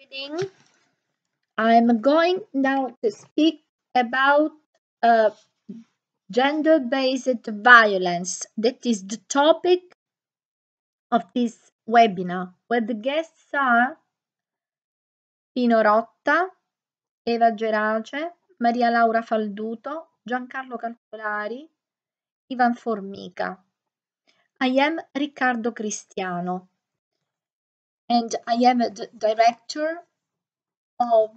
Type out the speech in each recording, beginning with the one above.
evening. I'm going now to speak about uh, gender based violence. That is the topic of this webinar, where the guests are Pino Rotta, Eva Gerace, Maria Laura Falduto, Giancarlo Calcolari, Ivan Formica. I am Riccardo Cristiano and I am the director of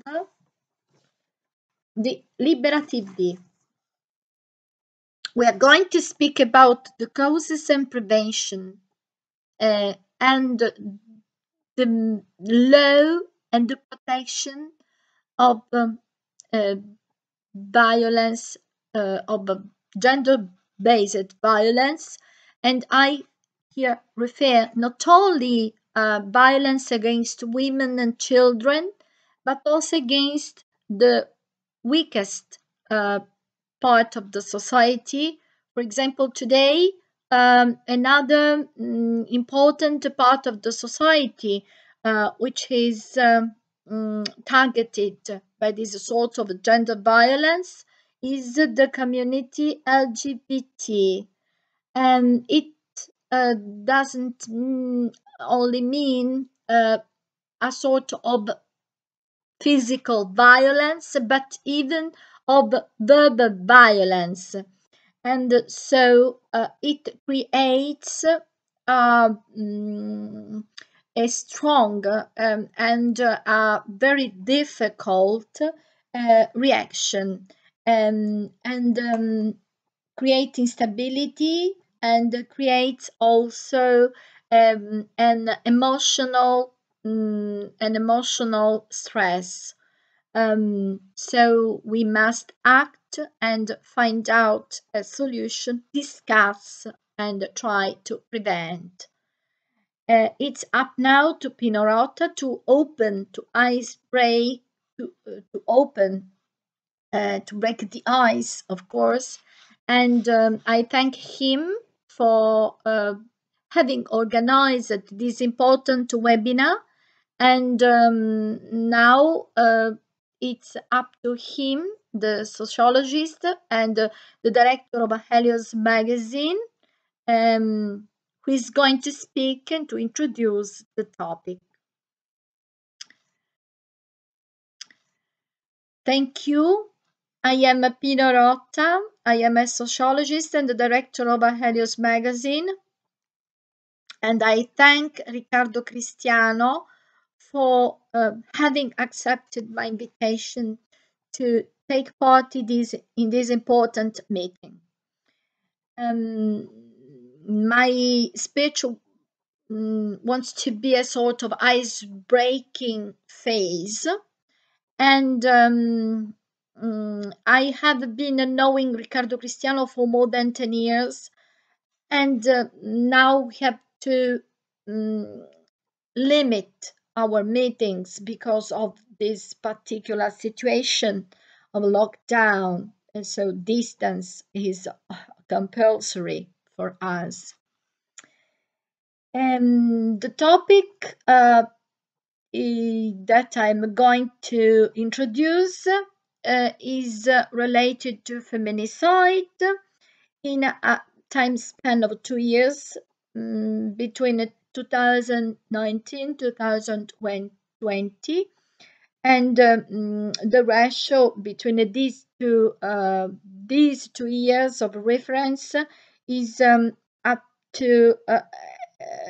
the Liberi TV. We are going to speak about the causes and prevention uh, and the law and the protection of um, uh, violence, uh, of gender based violence. And I here refer not only uh, violence against women and children, but also against the weakest uh, part of the society. For example, today, um, another um, important part of the society uh, which is um, um, targeted by this sort of gender violence is the community LGBT. And it uh, doesn't mm, only mean uh, a sort of physical violence, but even of verbal violence. And so uh, it creates uh, mm, a strong um, and uh, a very difficult uh, reaction um, and um, create instability and creates also um, an emotional um, an emotional stress. Um, so we must act and find out a solution, discuss and try to prevent. Uh, it's up now to Pino Rotta to open, to ice break, to, uh, to open, uh, to break the ice, of course. And um, I thank him for uh, having organized this important webinar. And um, now uh, it's up to him, the sociologist and uh, the director of a Helios magazine, um, who is going to speak and to introduce the topic. Thank you. I am Pino Rotta. I am a sociologist and the director of a Helios magazine and I thank Riccardo Cristiano for uh, having accepted my invitation to take part in this, in this important meeting. Um, my speech um, wants to be a sort of ice breaking phase, and um, um, I have been knowing Riccardo Cristiano for more than 10 years, and uh, now we have to um, limit our meetings because of this particular situation of lockdown. And so distance is compulsory for us. And the topic uh, that I'm going to introduce uh, is uh, related to feminicide in a time span of two years between 2019 2020 and um, the ratio between these two uh, these two years of reference is um, up to uh,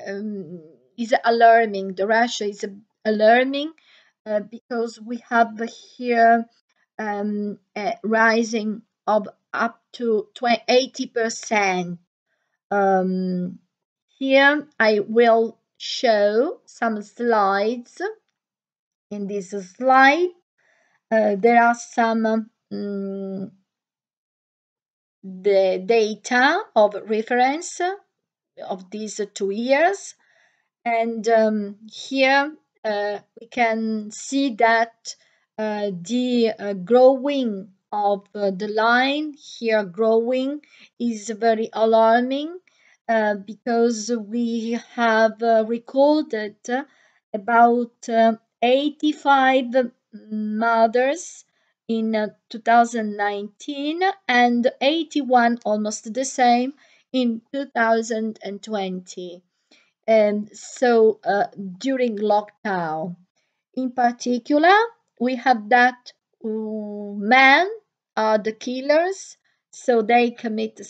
um, is alarming. The ratio is alarming uh, because we have here um, a rising of up to 80 percent um, here I will show some slides. In this slide, uh, there are some um, the data of reference of these two years. And um, here uh, we can see that uh, the uh, growing of uh, the line here growing is very alarming uh, because we have uh, recorded about uh, 85 mothers in uh, 2019 and 81 almost the same in 2020 and so during lockdown in particular we have that uh, men are the killers so they commit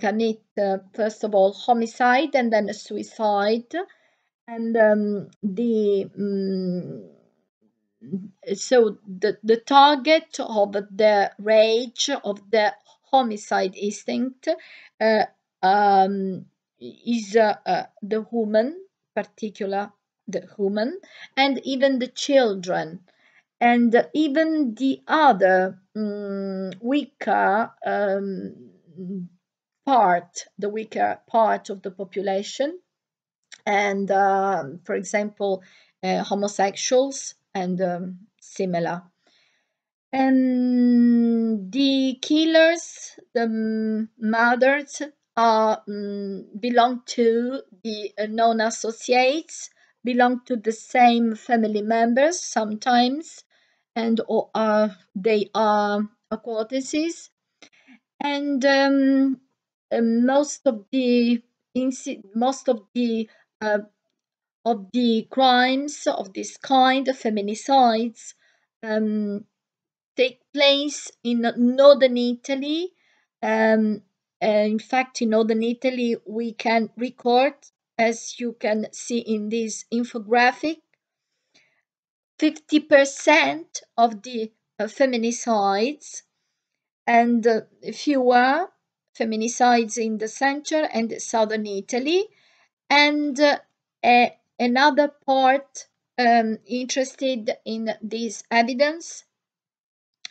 commit uh, first of all homicide and then suicide. And um, the um, so the, the target of the rage of the homicide instinct uh, um, is uh, uh, the woman particular the woman and even the children. And even the other um, weaker um, part the weaker part of the population and um, for example uh, homosexuals and um, similar. And the killers, the mothers, are um, belong to the uh, known associates, belong to the same family members sometimes, and or are they are acquaintances, and um, uh, most of the most of the uh, of the crimes of this kind, of feminicides, um, take place in northern Italy. Um, in fact, in northern Italy, we can record, as you can see in this infographic, 50% of the uh, feminicides. And uh, fewer feminicides in the center and southern Italy, and uh, another part um, interested in this evidence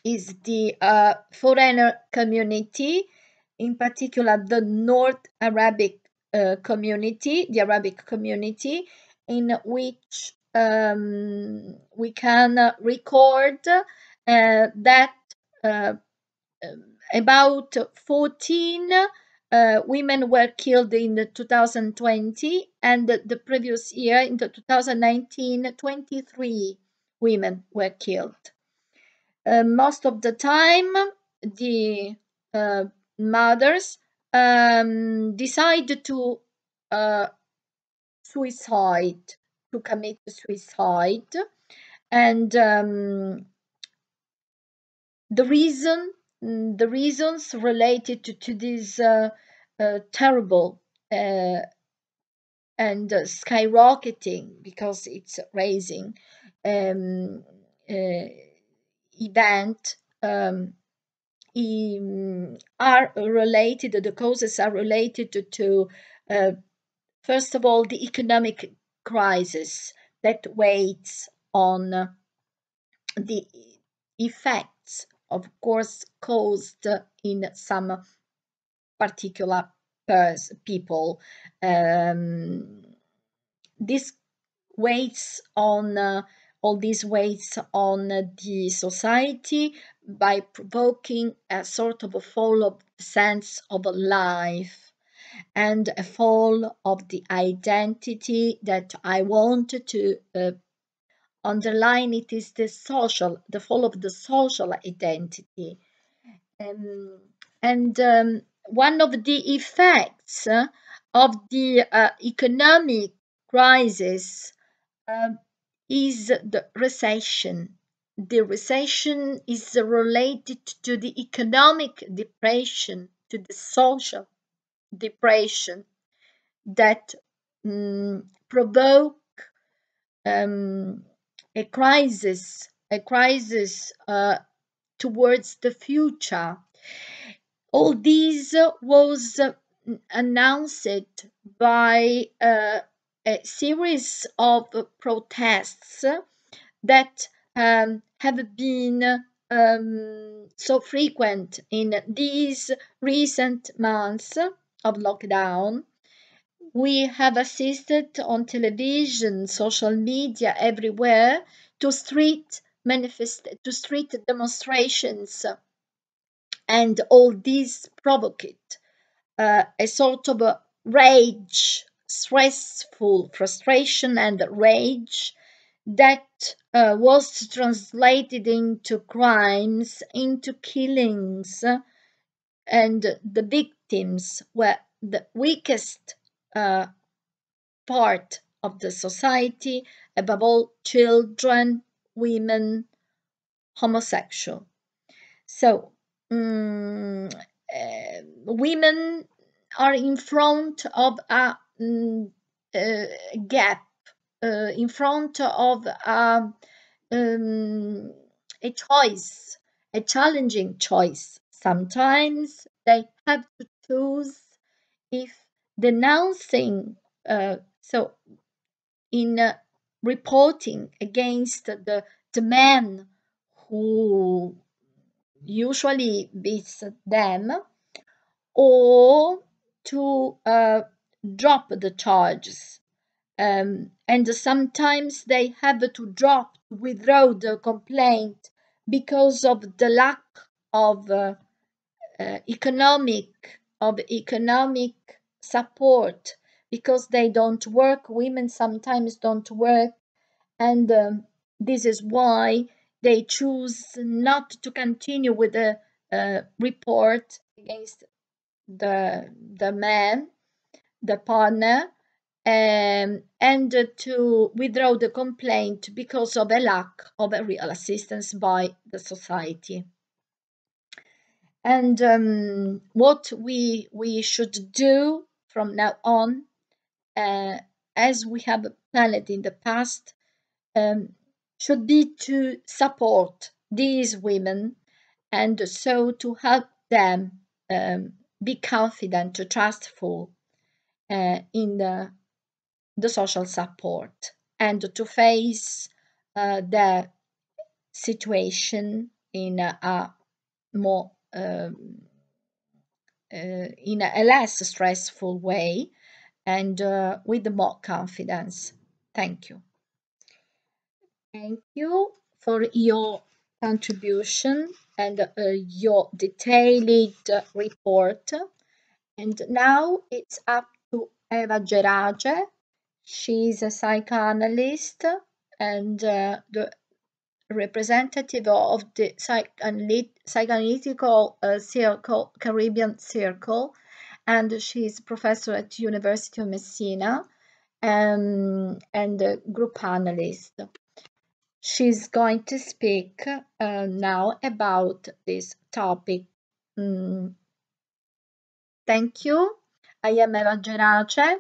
is the uh, foreigner community, in particular the North Arabic uh, community, the Arabic community, in which um, we can uh, record that uh, about 14 uh, women were killed in 2020 and the, the previous year in the 2019 23 women were killed. Uh, most of the time the uh, mothers um, decide to uh, suicide to commit suicide and um, the reason the reasons related to, to this uh, uh, terrible uh, and uh, skyrocketing because it's raising um, uh, event um, are related the causes are related to, to uh, first of all the economic crisis that weighs on the effects of course caused in some particular pers- people. Um, this weighs on uh, all these weights on the society by provoking a sort of a fall of sense of life and a fall of the identity that I want to uh, underline it is the social, the fall of the social identity. Um, and um, one of the effects of the uh, economic crisis uh, is the recession. The recession is related to the economic depression, to the social depression that um, provoke um, a crisis, a crisis uh, towards the future. All this was announced by uh, a series of protests that um, have been um, so frequent in these recent months of lockdown. We have assisted on television, social media, everywhere to street manifest to street demonstrations, and all these provoked uh, a sort of a rage, stressful frustration and rage that uh, was translated into crimes, into killings, and the victims were the weakest uh, part of the society, above all, children, women, homosexual. So, um, uh, women are in front of a, um, a gap, uh, in front of a, um, a choice, a challenging choice. Sometimes they have to choose if denouncing, uh, so in uh, reporting against the, the man who usually beats them or to uh, drop the charges. Um, and sometimes they have to drop, withdraw the complaint because of the lack of uh, uh, economic of economic support because they don't work. Women sometimes don't work, and um, this is why they choose not to continue with the uh, report against the the man, the partner, um, and to withdraw the complaint because of a lack of a real assistance by the society. And um, what we we should do from now on, uh, as we have planned in the past, um, should be to support these women and so to help them um, be confident, to trustful uh, in the, the social support and to face uh, the situation in a, more in a less stressful way and uh, with more confidence. Thank you. Thank you for your contribution and uh, your detailed report. And now it's up to Eva Gerace. She's a psychoanalyst and uh, the representative of the psychoanalytical uh, circle, Caribbean Circle, and she's professor at University of Messina um, and a group analyst. She's going to speak uh, now about this topic. Mm. Thank you. I am Eva Gerace,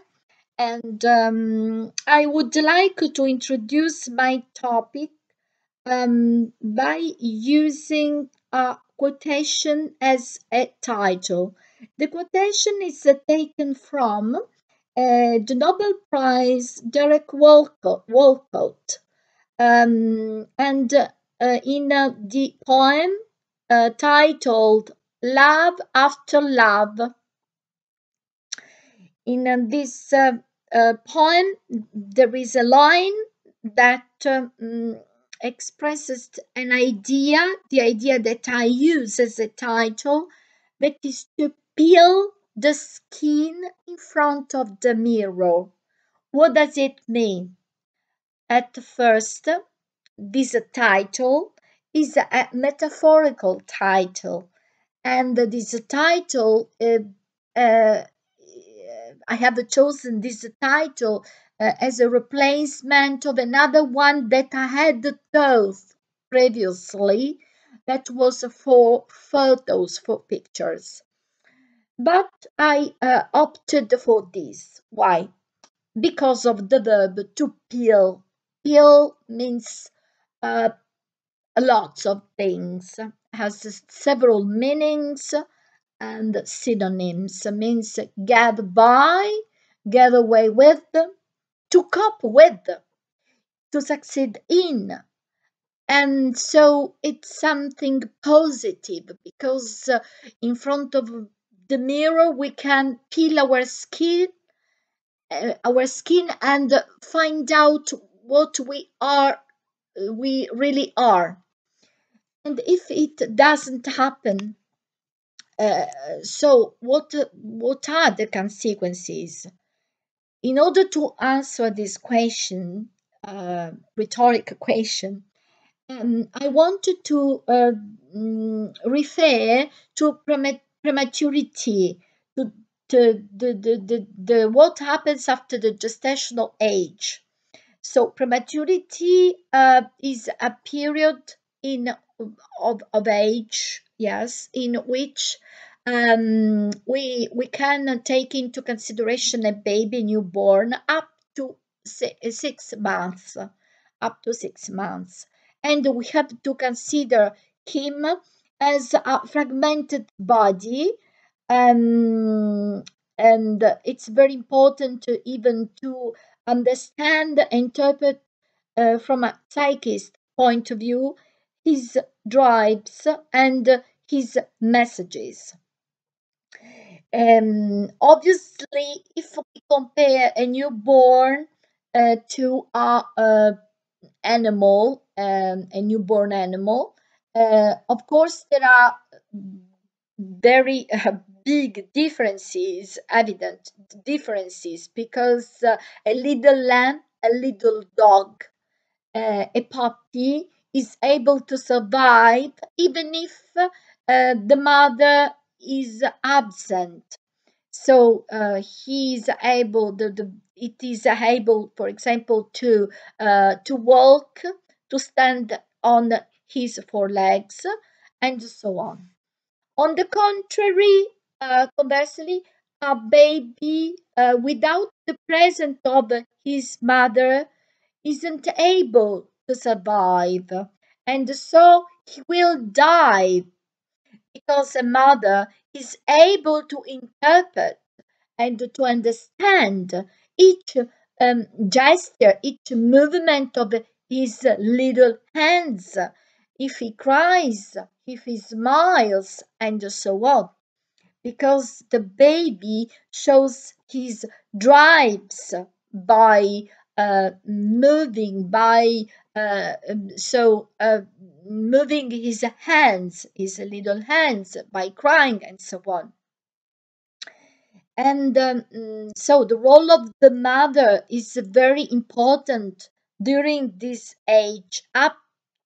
and um, I would like to introduce my topic um, by using a quotation as a title. The quotation is uh, taken from uh, the Nobel Prize Derek Walcott, um, and uh, in uh, the poem uh, titled Love After Love. In uh, this poem, there is a line that um, expresses an idea, the idea that I use as a title, that is to peel the skin in front of the mirror. What does it mean? At first, this title is a metaphorical title, and this title, uh, uh, I have chosen this title uh, as a replacement of another one that I had thought previously that was for photos, for pictures. But I uh, opted for this. Why? Because of the verb to peel. Peel means uh, lots of things, has several meanings and synonyms. Means get by, get away with, to cope with, to succeed in. And so it's something positive because uh, in front of the mirror we can peel our skin, uh, our skin, and find out what we are, we really are. And if it doesn't happen, uh, so what what are the consequences? In order to answer this question, uh, rhetoric question. Um, I wanted to uh, mm, refer to prematurity, to, to the, the, the, the, what happens after the gestational age. So prematurity uh, is a period in of, of age, yes, in which um, we we can take into consideration a baby newborn up to six months, up to six months, and we have to consider him as a fragmented body, um, and it's very important to even to understand, interpret uh, from a psychist point of view his drives and his messages. Um, obviously, if we compare a newborn uh, to a uh, animal, um, a newborn animal, uh, of course there are very uh, big differences, evident differences, because uh, a little lamb, a little dog, uh, a puppy is able to survive even if the mother is absent. So uh, he is able, the, the, it is able, for example, to uh, to walk, to stand on his four legs, and so on. On the contrary, uh, conversely, a baby uh, without the presence of his mother isn't able to survive, and so he will die because a mother is able to interpret and to understand each um, gesture, each movement of his little hands, if he cries, if he smiles, and so on. Because the baby shows his drives by moving, by uh, um, so uh, moving his hands, his little hands, by crying and so on. And um, so the role of the mother is very important during this age, up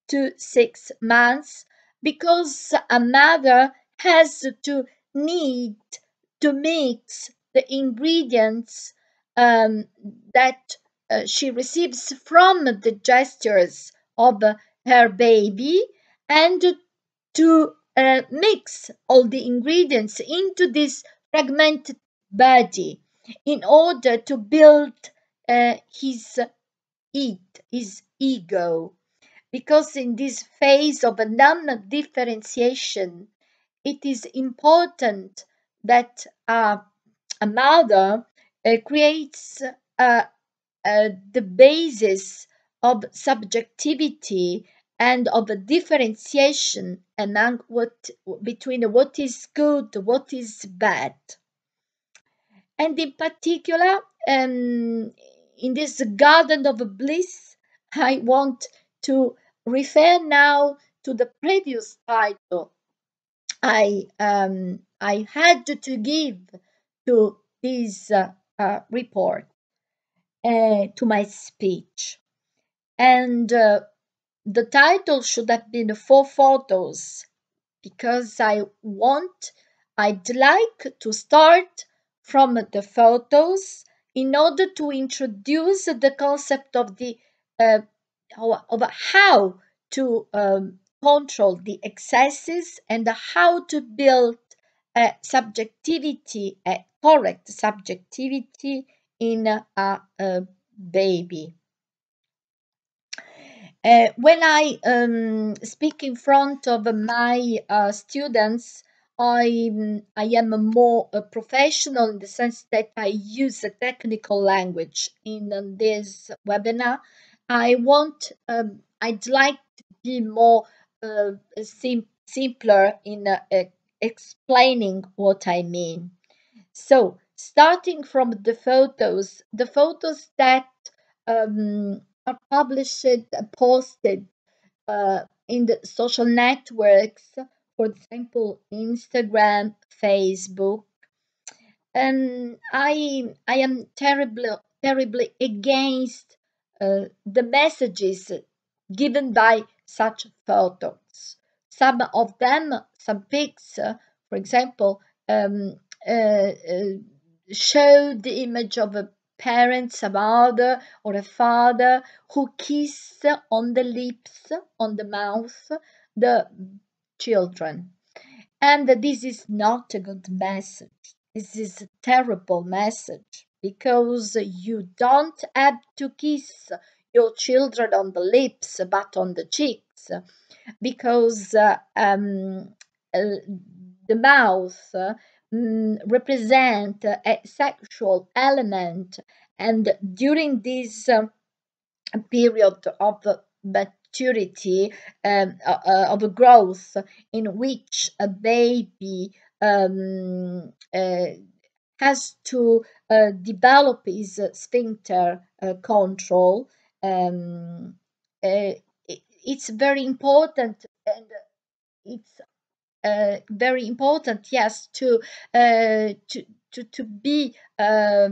to six months, because a mother has to need to mix the ingredients um, that uh, she receives from the gestures of her baby and to uh, mix all the ingredients into this fragmented body in order to build uh, his it, his ego. Because in this phase of non differentiation, it is important that uh, a mother uh, creates uh, the basis of subjectivity and of a differentiation among what between what is good, what is bad. And in particular, um, in this garden of bliss, I want to refer now to the previous title I um, I had to give to this uh, uh, report, uh, to my speech, and uh, the title should have been four photos because I want I'd like to start from the photos in order to introduce the concept of the uh, of how to um, control the excesses and how to build a subjectivity, a correct subjectivity in a, a baby. Uh, when I um, speak in front of my uh, students, I, I am more a professional in the sense that I use a technical language in this webinar. I want, um, I'd like to be more uh, sim- simpler in uh, explaining what I mean. So, starting from the photos, the photos that um, are published, posted uh, in the social networks, for example, Instagram, Facebook. And I, I am terribly, terribly against uh, the messages given by such photos. Some of them, some pics, uh, for example, um, uh, uh, show the image of a parent, a mother, or a father who kiss on the lips, on the mouth, the children. And this is not a good message. This is a terrible message because you don't have to kiss your children on the lips but on the cheeks because um, uh, the mouth um, represent a sexual element and during this uh, period of maturity um, uh, of growth in which a baby um, uh, has to uh, develop his sphincter uh, control. Um, uh, it, it's very important and it's uh, very important, yes, to uh, to to to be uh,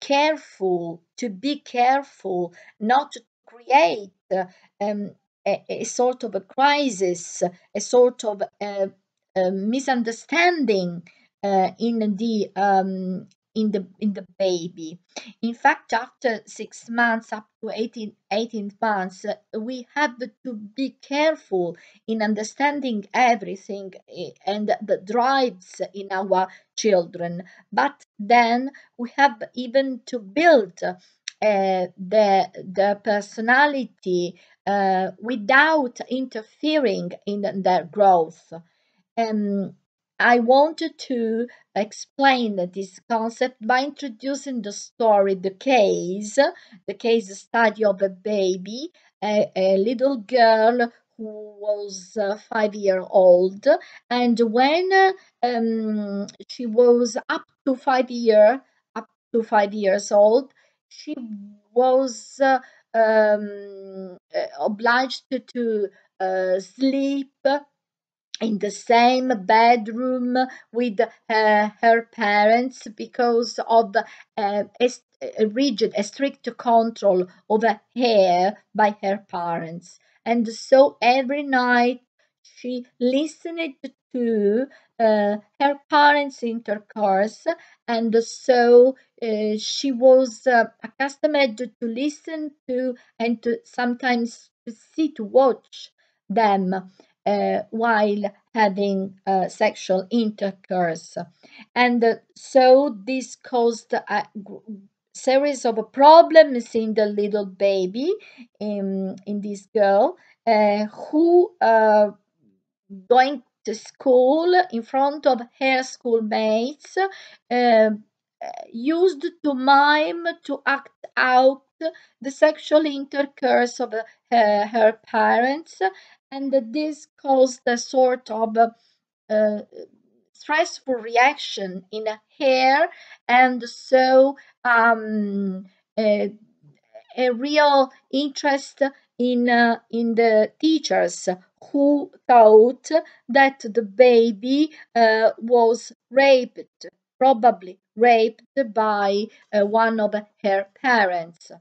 careful, to be careful, not to create um, a, a, sort of a crisis, a sort of a, a misunderstanding uh, in the um, in the in the baby. In fact, after six months up to 18, 18 months, we have to be careful in understanding everything uh, and the drives in our children. But then we have even to build uh, the the personality uh, without interfering in their growth. Um, I wanted to explain this concept by introducing the story, the case, the case study of a baby, a, a little girl who was uh, five year old, and when um, she was up to five year, up to five years old, she was uh, um, obliged to uh, sleep in the same bedroom with uh, her parents because of uh, a, a rigid, a strict control over her by her parents. And so every night she listened to uh, her parents' intercourse, and so uh, she was uh, accustomed to listen to and to sometimes to see, to watch them uh, while having uh, sexual intercourse. And uh, so this caused a series of problems in the little baby, in, in this girl, uh, who uh, going to school in front of her schoolmates used to mime to act out the sexual intercourse of uh, her parents and this caused a sort of uh, stressful reaction in her and so um, a, a, real interest in uh, in the teachers who thought that the baby uh, was raped probably raped by uh, one of her parents.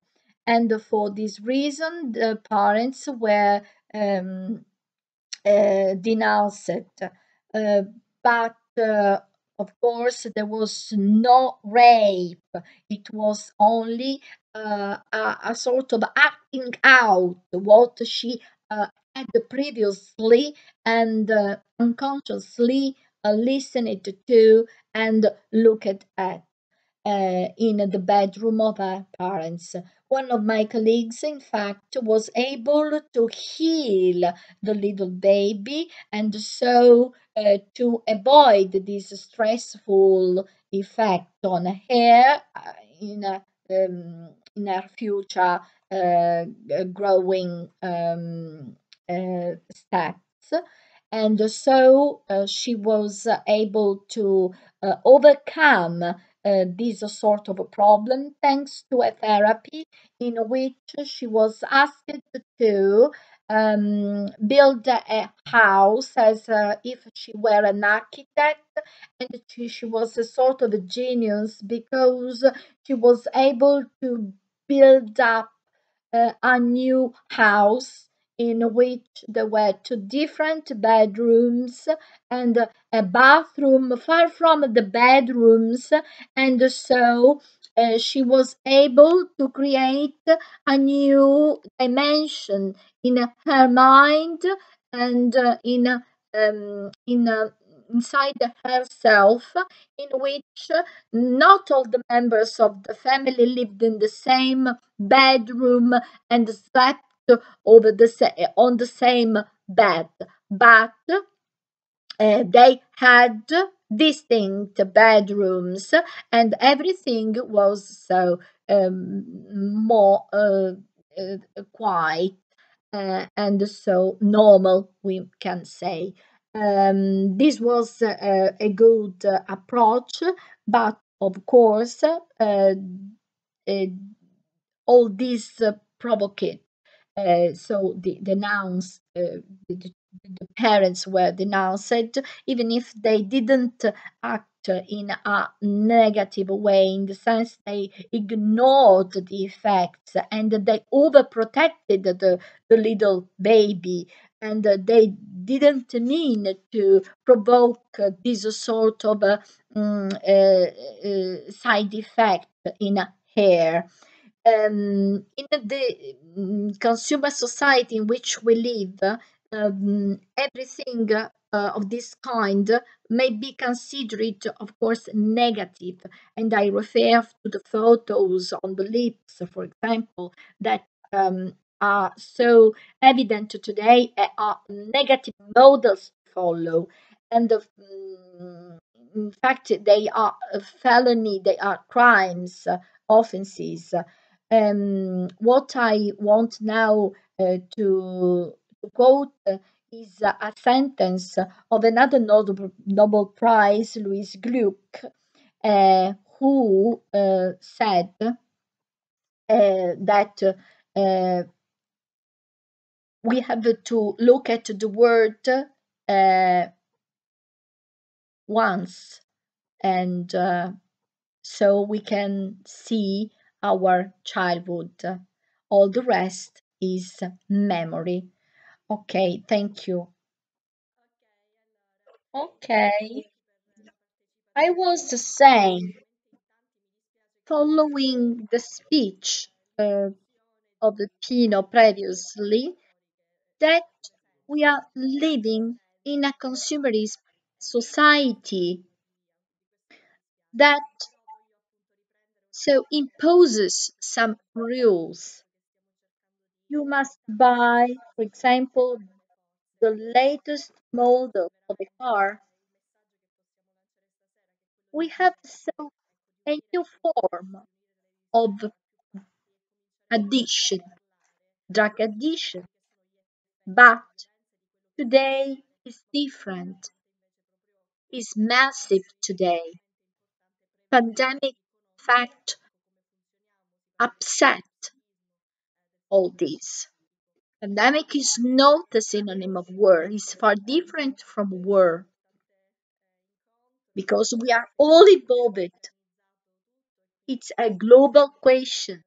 And for this reason the parents were um, uh, denounced. Uh, but uh, of course, there was no rape. It was only uh, a, a, sort of acting out what she uh, had previously and uh, unconsciously listened to and looked at in the bedroom of her parents. One of my colleagues, in fact, was able to heal the little baby and so uh, to avoid this stressful effect on her uh, in, a, um, in her future uh, growing um, uh, steps. And so uh, she was able to uh, overcome uh, this sort of a problem thanks to a therapy in which she was asked to um, build a house as uh, if she were an architect. And she, she was a sort of a genius because she was able to build up uh, a new house in which there were two different bedrooms and a bathroom far from the bedrooms. And so uh, she was able to create a new dimension in her mind and uh, in um, in uh, inside herself in which not all the members of the family lived in the same bedroom and slept over the on the same bed. But uh, they had distinct bedrooms and everything was so um, more uh, uh, quiet uh, and so normal we can say. Um, this was uh, a good approach but of course uh, all this provoked uh, so the, the nouns uh, the, the parents were denounced even if they didn't act in a negative way in the sense they ignored the effects and they overprotected the, the little baby and they didn't mean to provoke this sort of um, uh, side effect in hair um, in the mm, consumer society in which we live, um, everything uh, of this kind may be considered, of course, negative. And I refer to the photos on the lips, for example, that um, are so evident today, uh, are negative models to follow. And mm, in fact, they are a felony, they are crimes, offenses. Um, what I want now uh, to, quote uh, is a sentence of another Nobel, Prize, Louise Glück, uh, who uh, said uh, that uh, we have to look at the word once and so we can see our childhood. All the rest is memory. Okay, thank you. Okay, I was saying, following the speech uh, of the Pino previously, that we are living in a consumerist society that so imposes some rules. You must buy, for example, the latest model of a car. We have so a new form of addiction, drug addiction, but today is different, is massive today. Pandemic fact upset all this. Pandemic is not a synonym of war, it's far different from war. Because we are all involved. It's a global question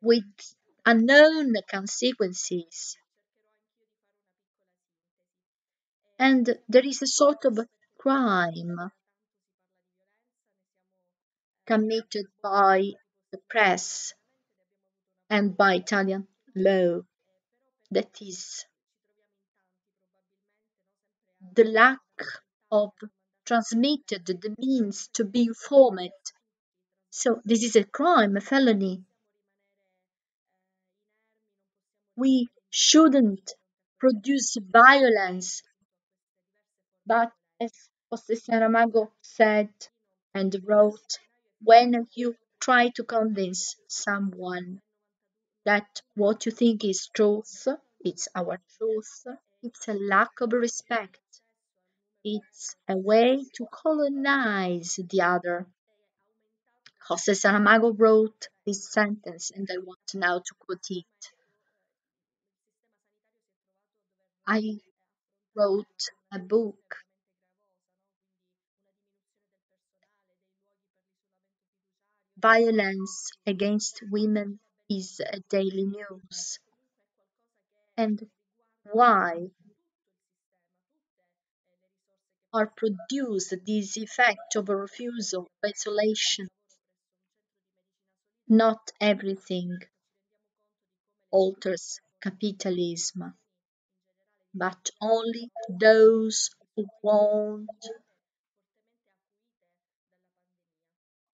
with unknown consequences. And there is a sort of crime committed by the press and by Italian law that is the lack of transmitted the means to be informed. So this is a crime, a felony. We shouldn't produce violence, but as José Saramago said and wrote, when you try to convince someone that what you think is truth, it's our truth, it's a lack of respect. It's a way to colonize the other. José Saramago wrote this sentence, and I want now to quote it. I wrote a book violence against women is a daily news and why are produced these effects of refusal, of isolation. Not everything alters capitalism, but only those who want,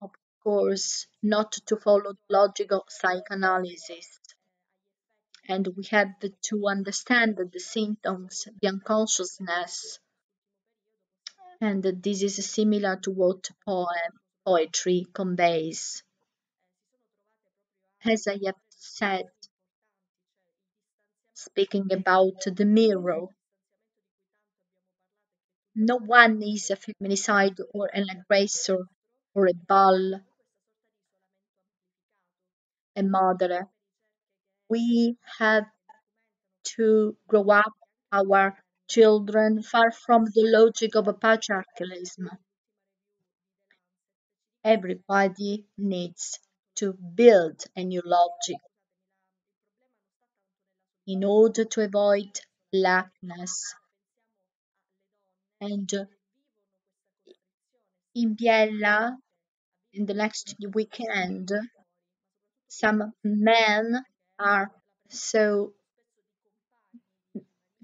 of course, not to follow the logic of psychoanalysis. And we have to understand the symptoms, the unconsciousness, and this is similar to what poem, poetry conveys. As I have said, speaking about the mirror, no one is a feminicide or an aggressor or a bull, a mother. We have to grow up our children far from the logic of a patriarchalism. Everybody needs to build a new logic in order to avoid blackness. And in Biella, in the next weekend, some men are so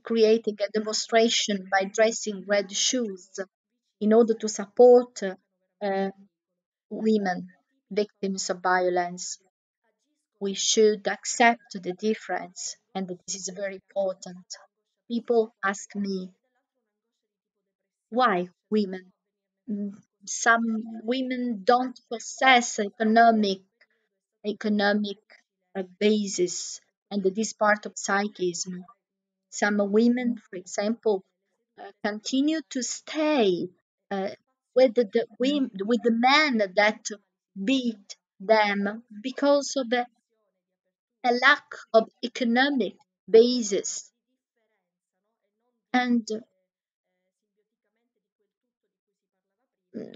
creating a demonstration by dressing red shoes in order to support uh, women victims of violence. We should accept the difference, and this is very important. People ask me, why women? Some women don't possess economic economic basis, and this part of psychism. Some women, for example, uh, continue to stay uh, with the with the men that beat them because of a, a lack of economic basis. And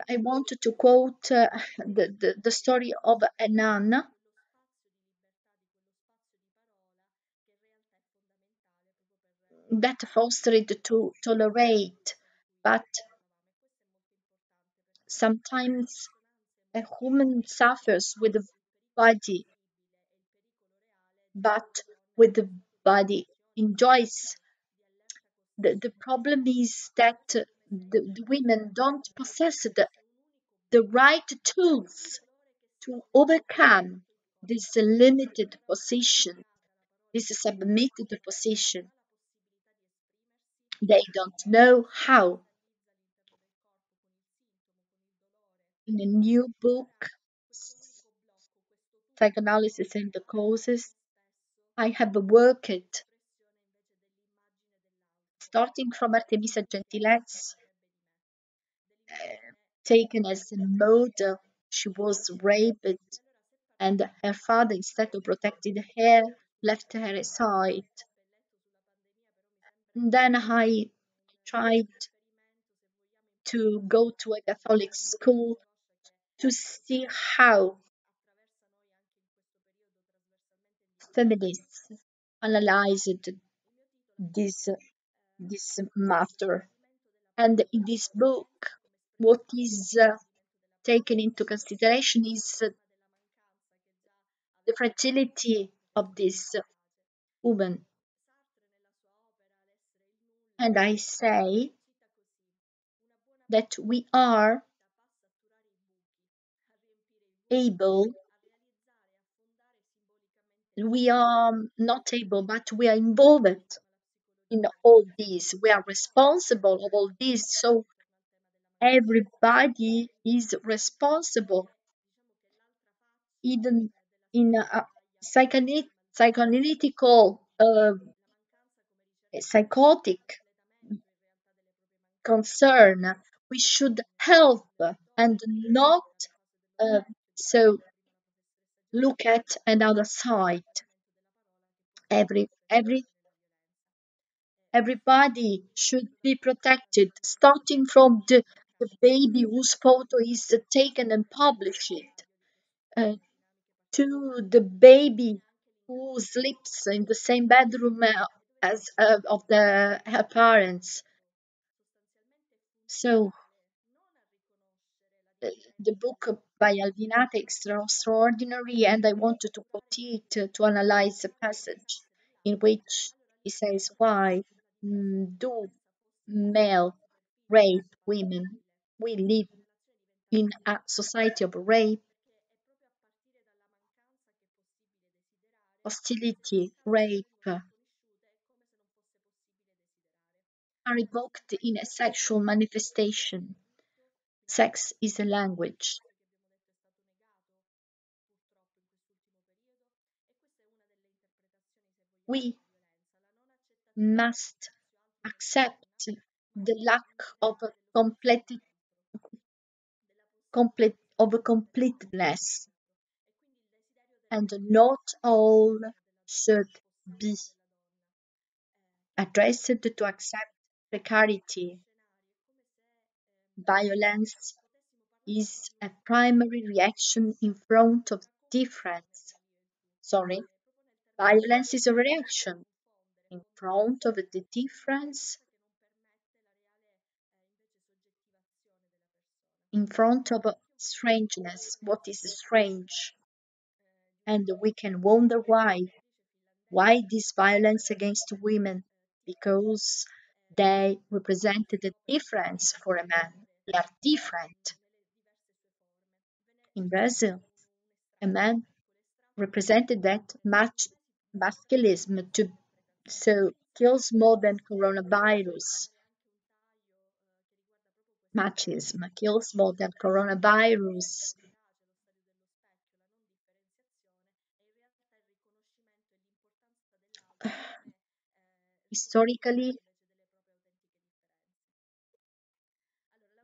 I wanted to quote uh, the, the, the story of a nun that fostered to tolerate, but sometimes a woman suffers with the body, but with the body enjoys. The, the problem is that the, the women don't possess the, the right tools to overcome this limited position, this submitted position. They don't know how. In a new book, Psychoanalysis and the Causes, I have worked starting from Artemisia Gentileschi, uh, taken as a model. She was raped, and her father, instead of protecting her, left her aside. Then I tried to go to a Catholic school to see how feminists analyzed this this matter. And in this book, what is uh, taken into consideration is uh, the fragility of this woman. And I say that we are able we are not able but we are involved in all this. We are responsible of all this. So everybody is responsible even in a psychoanalytic, psychoanalytical uh, psychotic concern we should help and not uh, so look at another side every every everybody should be protected starting from the, the baby whose photo is taken and published uh, to the baby who sleeps in the same bedroom uh, as uh, of the her parents. So the book by Alvinate is extraordinary, and I wanted to quote it to analyze a passage in which he says, "Why mm, do male rape women? We live in a society of rape, hostility, rape." Are evoked in a sexual manifestation. Sex is a language. We must accept the lack of a complete, complete of a completeness, and not all should be addressed to accept precarity. Violence is a primary reaction in front of difference. Sorry, violence is a reaction in front of the difference, in front of strangeness, what is strange. And we can wonder why. Why this violence against women? Because they represented a difference for a man. They are different. In Brazil, a man represented that much masculinism to so kills more than coronavirus. Machismo kills more than coronavirus. Historically,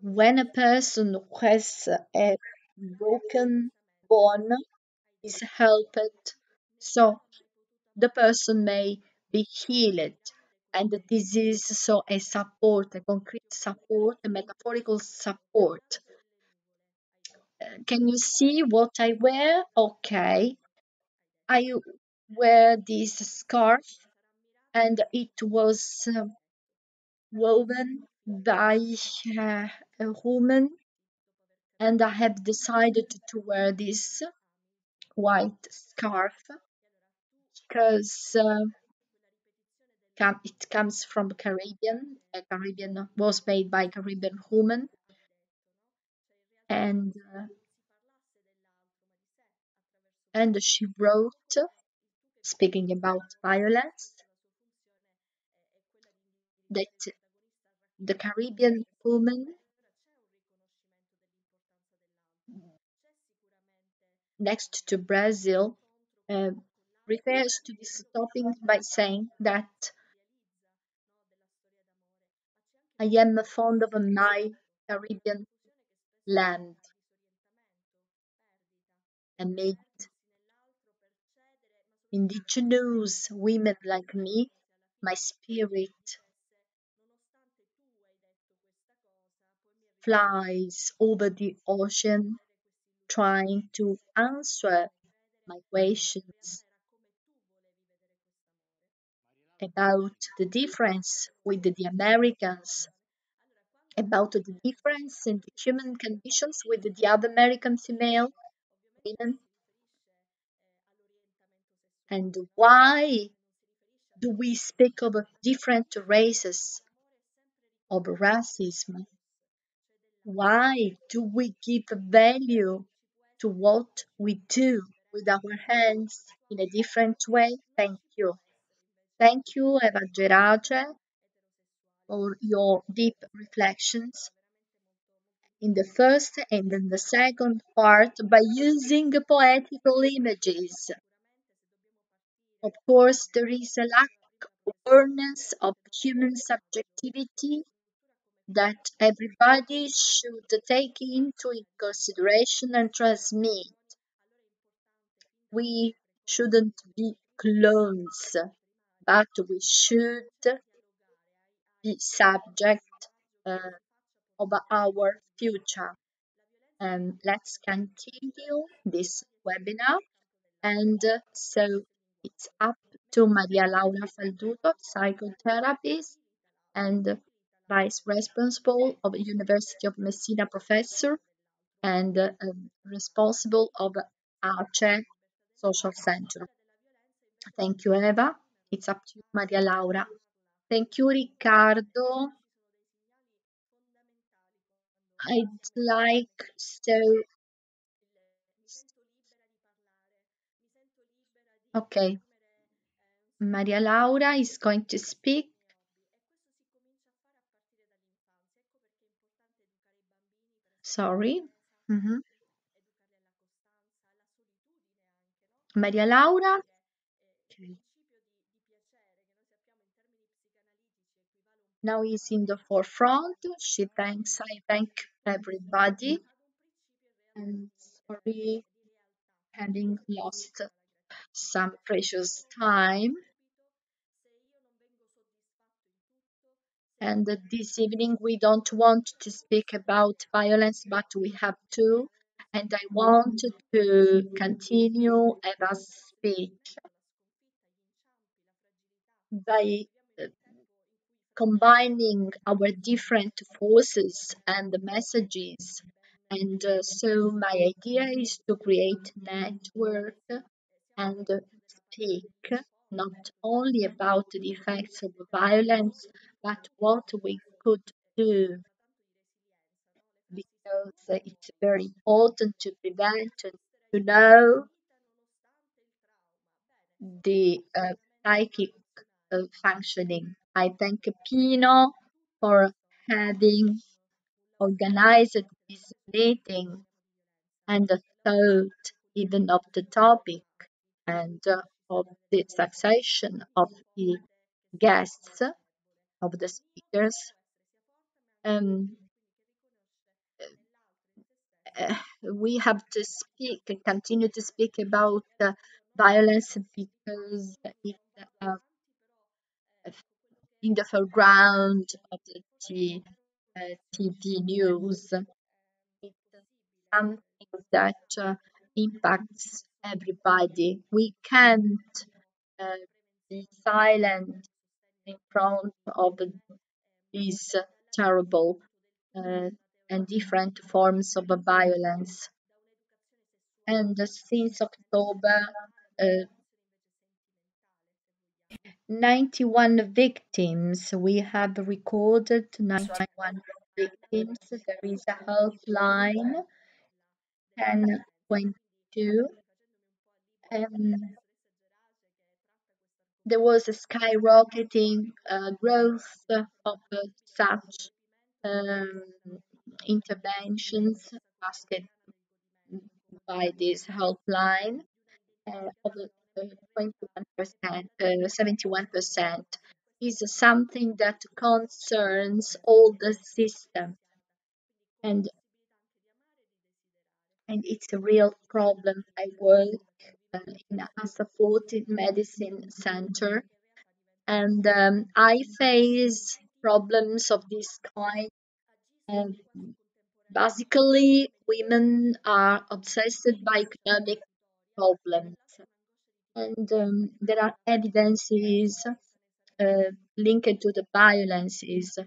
when a person has a broken bone is helped so the person may be healed and this is so a support a concrete support a metaphorical support. Can you see what i wear? Okay. I wear this scarf and it was uh, woven by uh, a woman and i have decided to wear this white scarf because uh, it comes from Caribbean. A Caribbean was made by Caribbean woman, and uh, and she wrote, speaking about violence, that the Caribbean woman. Next to Brazil uh, refers to this topic by saying that I am fond of my Caribbean land. Amid indigenous women like me, my spirit flies over the ocean trying to answer my questions about the difference with the Americans, about the difference in the human conditions with the other American female women, and why do we speak of different races, of racism? Why do we give value to what we do with our hands in a different way? Thank you. Thank you, Eva Gerace, for your deep reflections in the first and in the second part by using poetical images. Of course, there is a lack of awareness of human subjectivity that everybody should take into consideration and transmit. We shouldn't be clones, but we should be subject uh, of our future. And let's continue this webinar. And uh, so it's up to Maria Laura Falduto, psychotherapist and vice responsible of University of Messina professor and uh, responsible of ACE Social Center. Thank you, Eva. It's up to you, Maria Laura. Thank you, Riccardo. I'd like so. Okay. Maria Laura is going to speak. Sorry. Mm-hmm. Maria Laura. Okay. Now is in the forefront. She thanks, I thank everybody. And sorry having lost some precious time. And this evening we don't want to speak about violence, but we have to. And I want to continue Eva's speech by uh, combining our different forces and messages. And uh, so my idea is to create network and speak not only about the effects of violence, but what we could do. Because it's very important to prevent and to know the uh, psychic uh, functioning. I thank Pino for having organized this meeting and the thought even of the topic and uh, of the succession of the guests, of the speakers. Um, uh, we have to speak and continue to speak about uh, violence because it uh, in the foreground of the uh, TV news. It's something that uh, impacts everybody. We can't uh, be silent in front of these terrible uh, and different forms of violence. And since October, uh, 91 victims. We have recorded 91 victims. There is a helpline 1022. Um, there was a skyrocketing uh, growth of uh, such um, interventions asked by this helpline uh, of 21%, uh, 71% is something that concerns all the system and and it's a real problem. I work uh, in a supported medicine center and um, I face problems of this kind. And basically, women are obsessed by economic problems and um, there are evidences uh, linked to the violences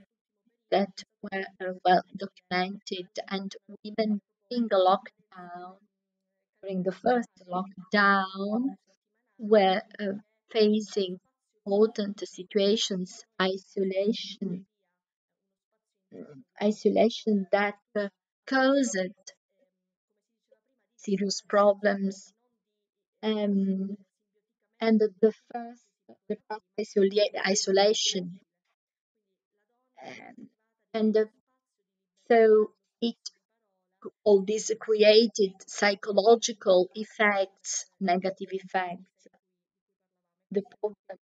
that were uh, well documented and women during the lockdown during the first lockdown were uh, facing important situations isolation isolation that uh, caused serious problems. Um, and the first the first isolation um, and uh, so it all these created psychological effects negative effects. The problem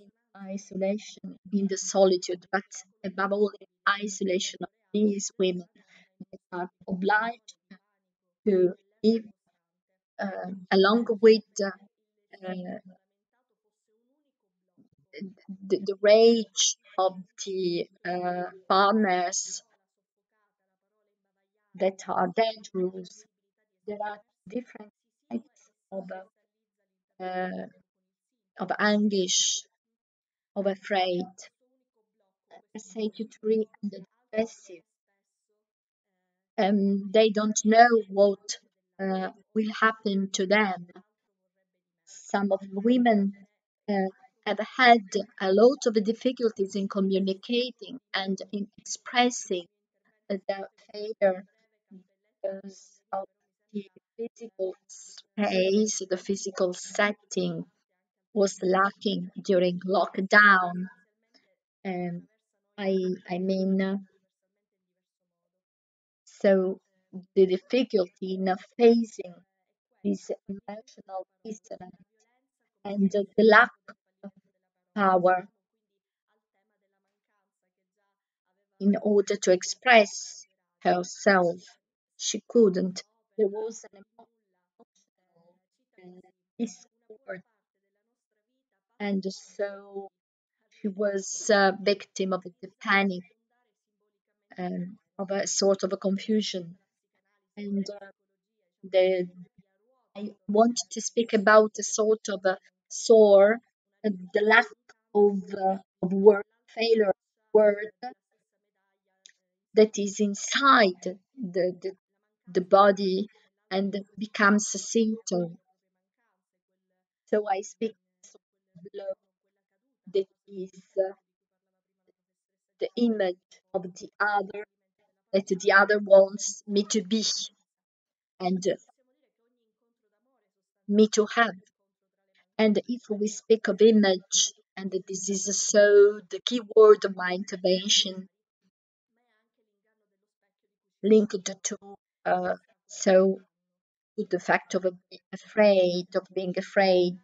in isolation in the solitude but above all in isolation of these women that are obliged to live uh, along with uh, the, the rage of the uh, partners that are dangerous. There are different types of uh, of anguish, of afraid, persecutory and depressive. Um, they don't know what uh, will happen to them. Some of the women uh, have had a lot of difficulties in communicating and in expressing their failure because of the physical space, the physical setting was lacking during lockdown. Um, I, I mean, so the difficulty in facing this emotional dissonance and the lack of power in order to express herself. She couldn't. There was an emotional discord, and so she was a victim of the panic, um, of a sort of a confusion. And uh, the I want to speak about a sort of a sore, uh, the lack of, uh, of word failure word that is inside the, the, the body and becomes a symptom. So I speak love that is uh, the image of the other that the other wants me to be and uh, me to have. And if we speak of image, and this is so the key word of my intervention, linked to uh, so the fact of being afraid of being afraid.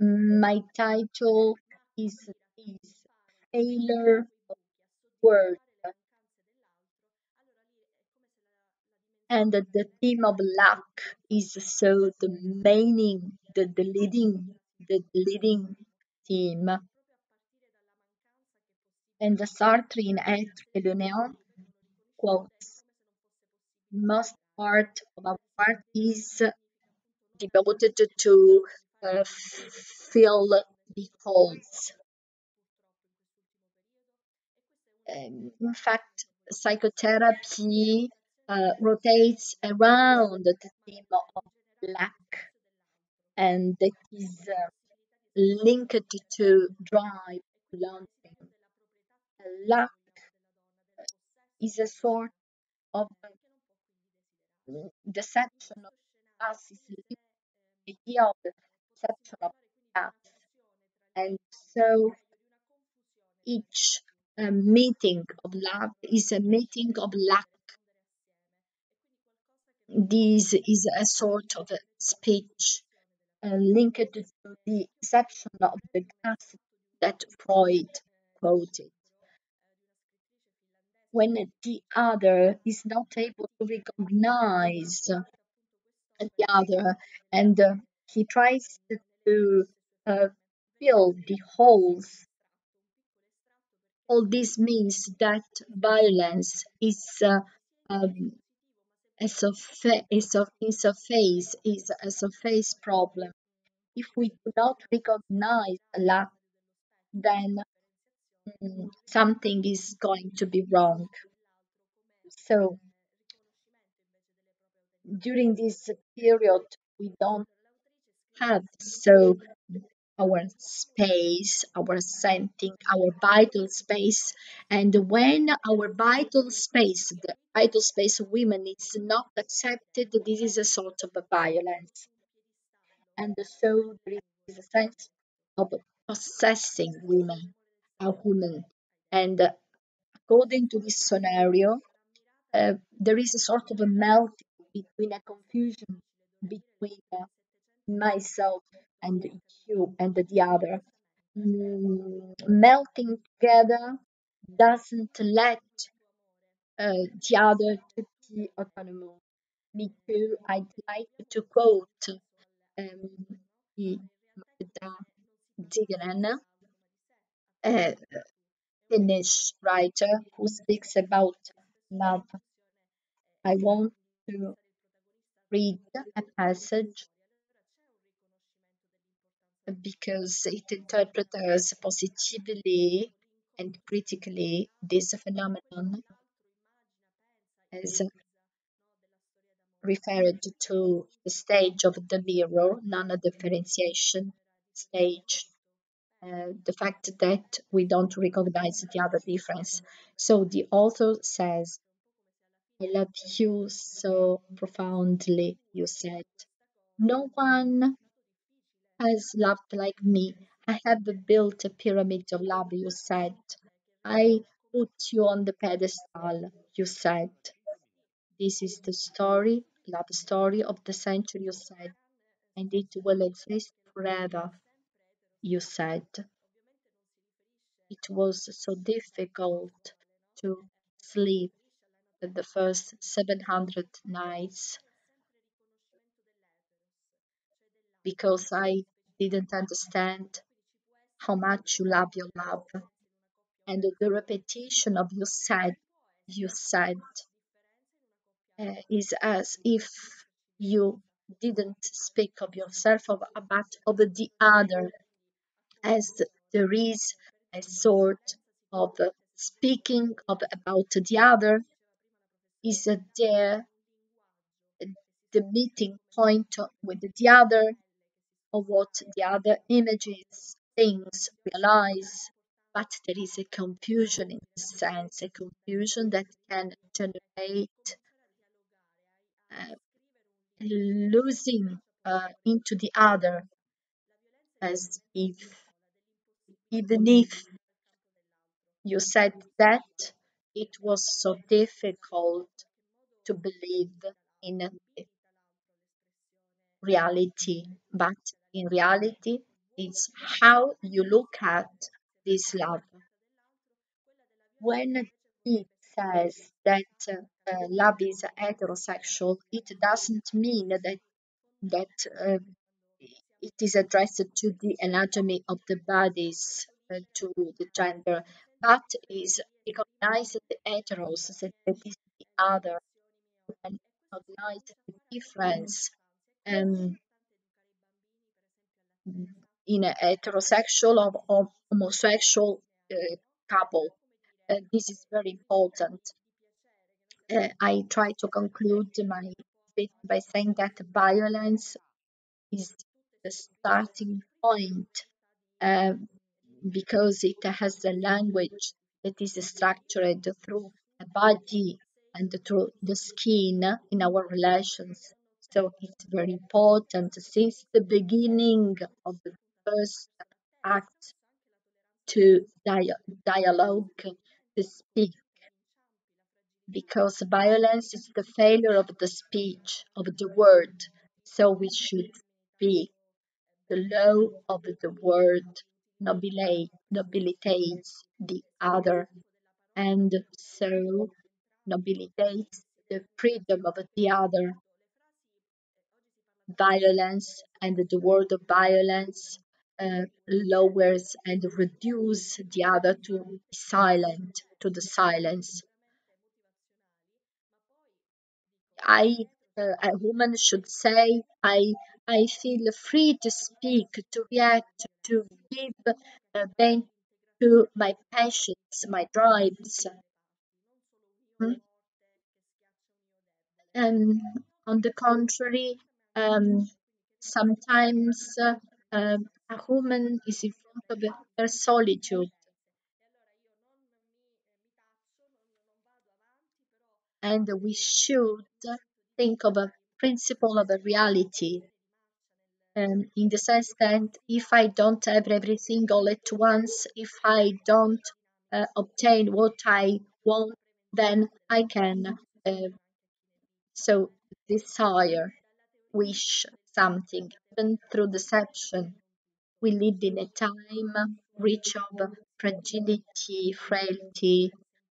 My title is is failure of word, and the theme of luck is so the meaning, the, the leading, the leading theme. And the Sartre in Être et le néant quotes, most part of our part is devoted to uh, fill the holes. Um, in fact, psychotherapy uh, rotates around the theme of lack, and it is uh, linked to drive belonging. Lack is a sort of deception of us is the idea of the deception of us. And so each uh, meeting of love is a meeting of lack. This is a sort of a speech uh, linked to the deception of the gas that Freud quoted. When the other is not able to recognize the other and uh, he tries to uh, fill the holes all this means that violence is uh, um, a surface is a, is a face is a surface problem. If we do not recognize lack, then mm, something is going to be wrong. So during this period, we don't have so our space, our scenting, our vital space. And when our vital space, the vital space of women, is not accepted, this is a sort of a violence. And so there is a sense of possessing women, a woman. And according to this scenario, uh, there is a sort of a melting between a confusion between uh, myself and you and the other. Mm, melting together doesn't let uh, the other to be autonomous. I'd like to quote um, the Tikkanen, a Finnish writer who speaks about love. I want to read a passage because it interprets positively and critically this phenomenon as referred to the stage of the mirror, non-differentiation stage, uh, the fact that we don't recognize the other difference. So the author says, I love you so profoundly, you said. No one has loved like me. I have built a pyramid of love, you said. I put you on the pedestal, you said. This is the story, love story of the century, you said, and it will exist forever, you said. It was so difficult to sleep the first 700 nights because I didn't understand how much you love your love. And the repetition of you said, you said, uh, is as if you didn't speak of yourself, but of the other, as there is a sort of speaking of about the other is there the meeting point with the other of what the other images, things realize, but there is a confusion in this sense, a confusion that can generate uh, losing uh, into the other as if even if you said that it was so difficult to believe in reality, but in reality, it's how you look at this love. When it says that uh, love is heterosexual, it doesn't mean that that uh, it is addressed to the anatomy of the bodies, uh, to the gender, but is recognized the heteros, that is the other, and recognize the difference um, in a heterosexual or, homosexual uh, couple. Uh, this is very important. Uh, I try to conclude my speech by saying that violence is the starting point uh, because it has a language that is structured through the body and through the skin in our relations. So it's very important since the beginning of the first act to dia- dialogue, to speak, because violence is the failure of the speech, of the word. So we should speak. The law of the word nobilate, nobilitates the other, and so nobilitates the freedom of the other. Violence and the word of violence uh, lowers and reduces the other to silent, to the silence. I, uh, a woman should say, I, I feel free to speak, to react, to give uh, to my passions, my drives. Hmm? And on the contrary, um, sometimes uh, um, a woman is in front of her solitude. And we should think of a principle of a reality um, in the sense that if I don't have everything all at once, if I don't uh, obtain what I want, then I can uh, so desire, wish something, even through deception. We live in a time rich of fragility, frailty,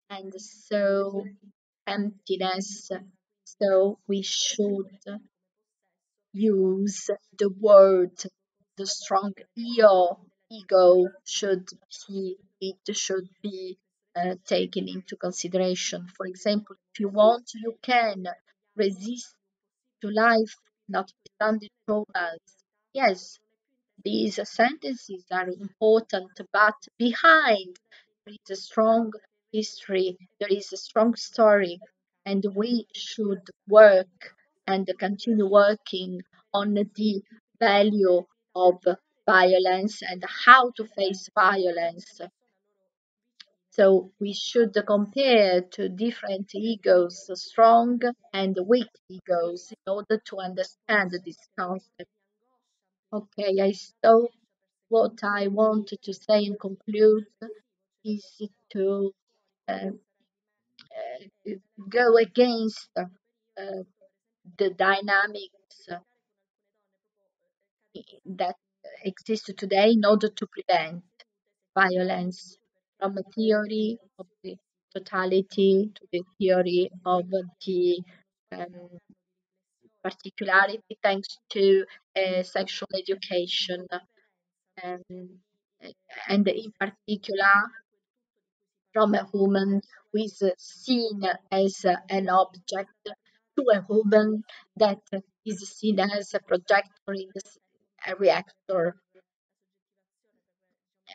and so emptiness. So we should use the word, the strong ego, ego should be, it should be uh, taken into consideration. For example, if you want, you can resist to life, notwithstanding traumas. Yes, these sentences are important, but behind there is a strong history, there is a strong story, and we should work and continue working on the value of violence and how to face violence. So we should compare to different egos, strong and weak egos, in order to understand this concept. Okay, I so what I wanted to say and conclude is to uh, uh, go against uh, the dynamics that exist today in order to prevent violence from a theory of the totality to the theory of the um, particularity thanks to uh, sexual education. Um, and in particular from a woman who is seen as an object to a woman that is seen as a projector in a reactor.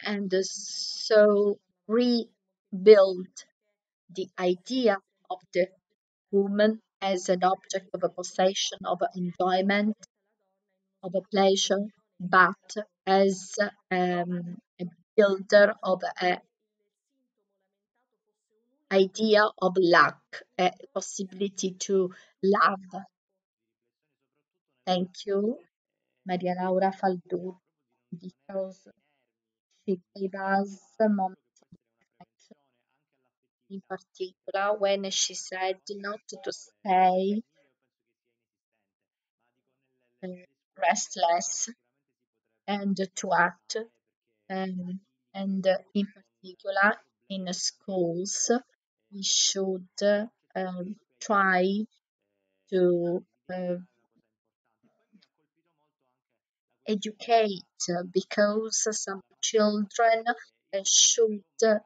And so rebuild the idea of the woman as an object of a possession, of enjoyment, of a pleasure, but as um, a builder of a idea of luck, a possibility to love. Thank you, Maria Laura Faldu, because she gave us a moment in particular when she said not to stay uh, restless and to act um, and in particular in schools we should um, try to uh, educate because some children uh, should uh,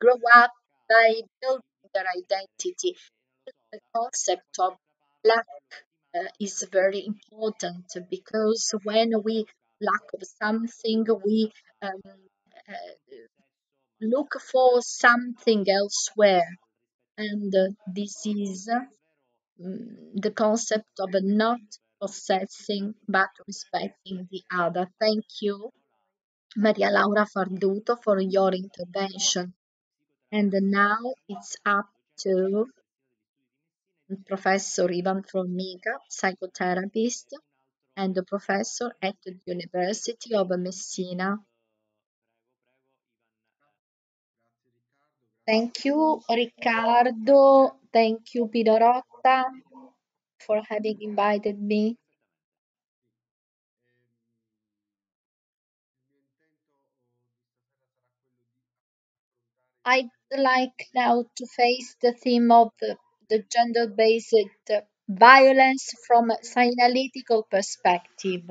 grow up by building their identity. The concept of lack uh, is very important because when we lack of something, we um, uh, look for something elsewhere, and uh, this is mm, the concept of not possessing but respecting the other. Thank you, Maria Laura Falduto, for your intervention. And now it's up to Professor Ivan Formica, psychotherapist and professor at the University of Messina. Thank you, Riccardo. Thank you, Pino Rotta, for having invited me. I'd like now to face the theme of the, the gender-based violence from a psychoanalytical perspective.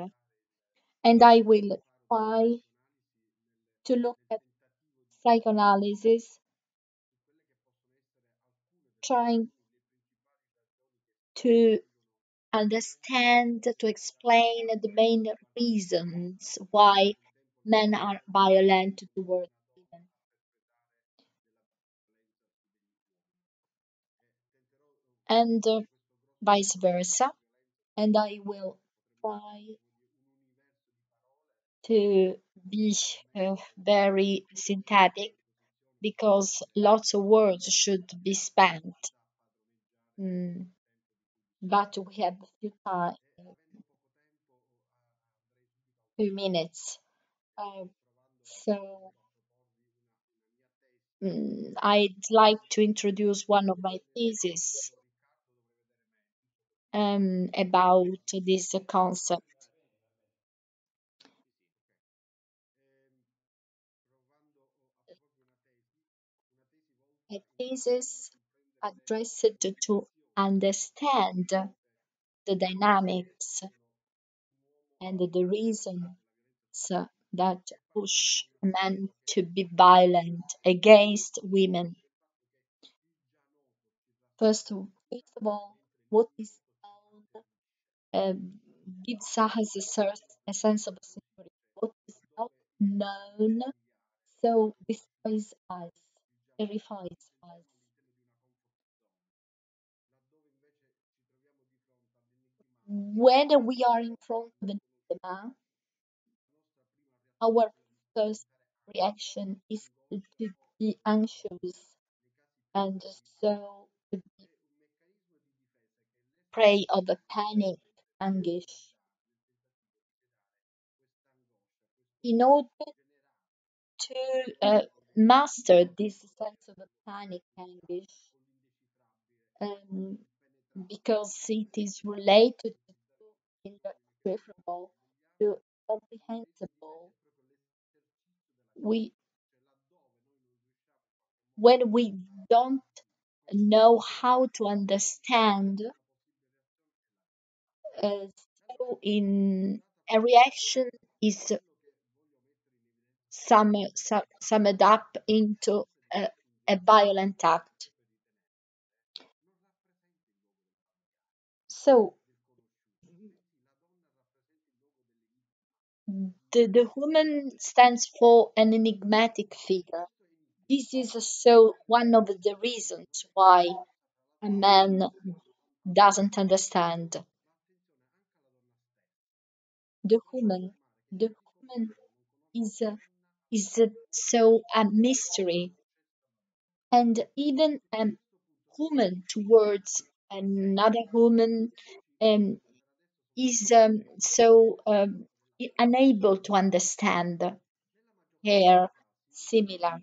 And I will try to look at psychoanalysis, trying to understand, to explain the main reasons why men are violent towards women. And uh, vice versa. And I will try to be uh, very synthetic because lots of words should be spent. Mm. But we have a few time, few minutes. Uh, so mm, I'd like to introduce one of my theses um, about this concept. A thesis addressed to understand the dynamics and the reasons that push men to be violent against women. First, first of all, what is known uh, gives us a a sense of security. What is not known so destroys us, terrifies us. When we are in front of the enigma, our first reaction is to be anxious and so to be prey of a panic, anguish. In order to uh, master this sense of a panic, anguish, um, because it is related to indescribable, to comprehensible, we when we don't know how to understand uh, so in a reaction is sum, sum, summed up into a, a violent act. So the, the woman stands for an enigmatic figure. This is so one of the reasons why a man doesn't understand. The woman, the woman is is so a mystery, and even a woman towards another woman um, is um, so um, unable to understand her similar.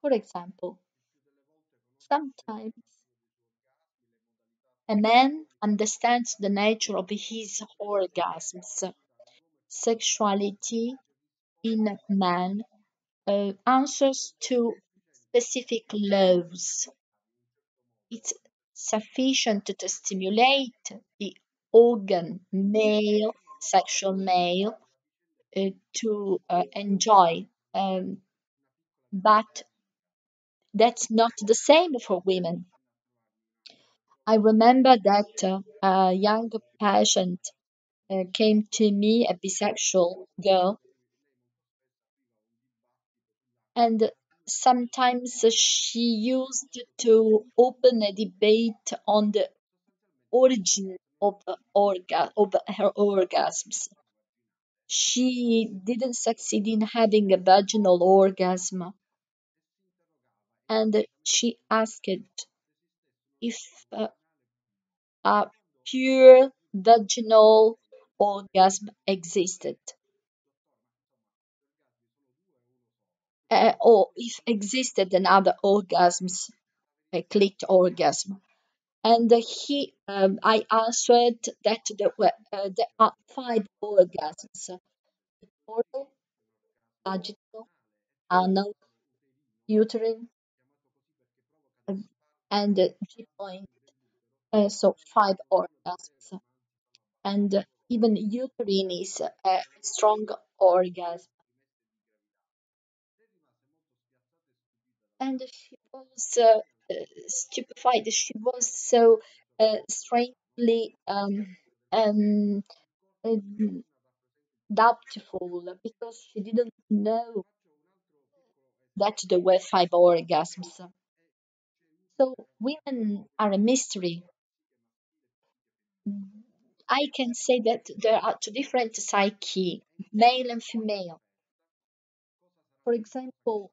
For example, sometimes a man understands the nature of his orgasms. Sexuality in man uh, answers to specific laws. It's sufficient to stimulate the organ male, sexual male, uh, to uh, enjoy. Um, but that's not the same for women. I remember that uh, a young patient uh, came to me, a bisexual girl, and sometimes she used to open a debate on the origin of, orga- of her orgasms. She didn't succeed in having a vaginal orgasm, and she asked if uh, a pure vaginal orgasm existed, uh, or if existed another orgasms, a clit orgasm. And he, um, I answered that there were uh, there are five orgasms: oral, vaginal, anal, uterine, and G point. Uh, so five orgasms, and even uterine is a strong orgasm. And she was uh, stupefied. She was so uh, strangely um, um, doubtful because she didn't know that there were five orgasms. So women are a mystery. I can say that there are two different psyche, male and female. For example,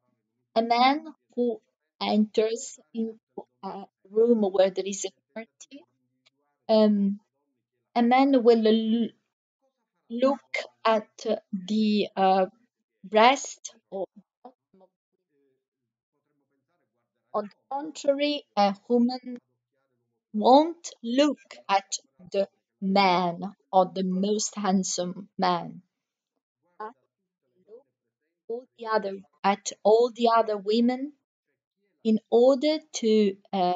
a man who enters into a room where there is a party, um, a man will look at the uh, breast or on the contrary, a woman won't look at the man or the most handsome man, but all the other at all the other women in order to uh,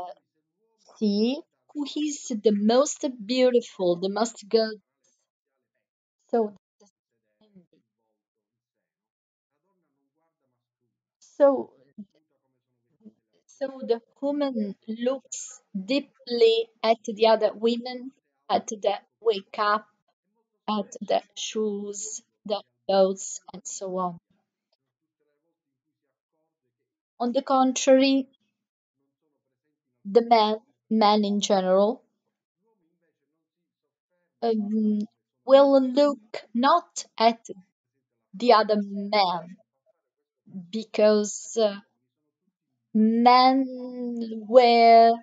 see who is the most beautiful, the most good. So, so, so the woman looks deeply at the other women at the wake up, at the shoes, the clothes, and so on. On the contrary, the men, men in general, um, will look not at the other man because uh, men wear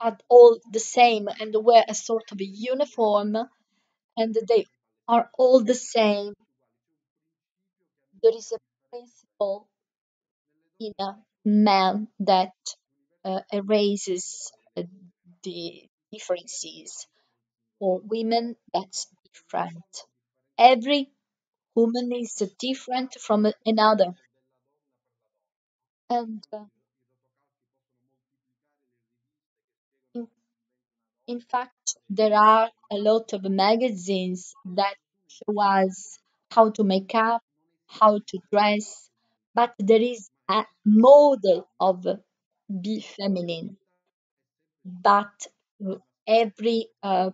are all the same and wear a sort of a uniform and they are all the same. There is a principle in a man that uh, erases the differences. For women, that's different. Every woman is different from another. And uh, in, in fact, there are a lot of magazines that show us how to make up, how to dress, but there is a model of be feminine. But every uh,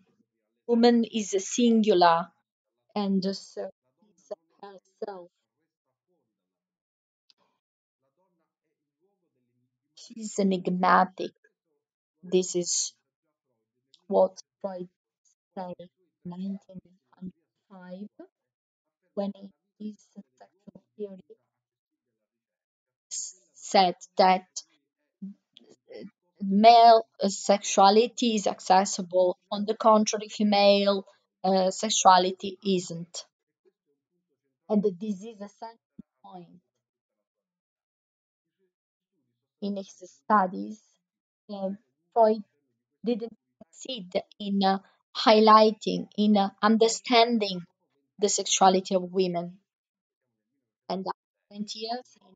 woman is singular and so is herself. She's enigmatic. This is what Freud said in 1905 when in his sexual theory said that male sexuality is accessible, on the contrary, female uh, sexuality isn't. And this is a central point in his studies. Uh, Freud didn't succeed in uh, highlighting, in uh, understanding the sexuality of women. And after 20 years, in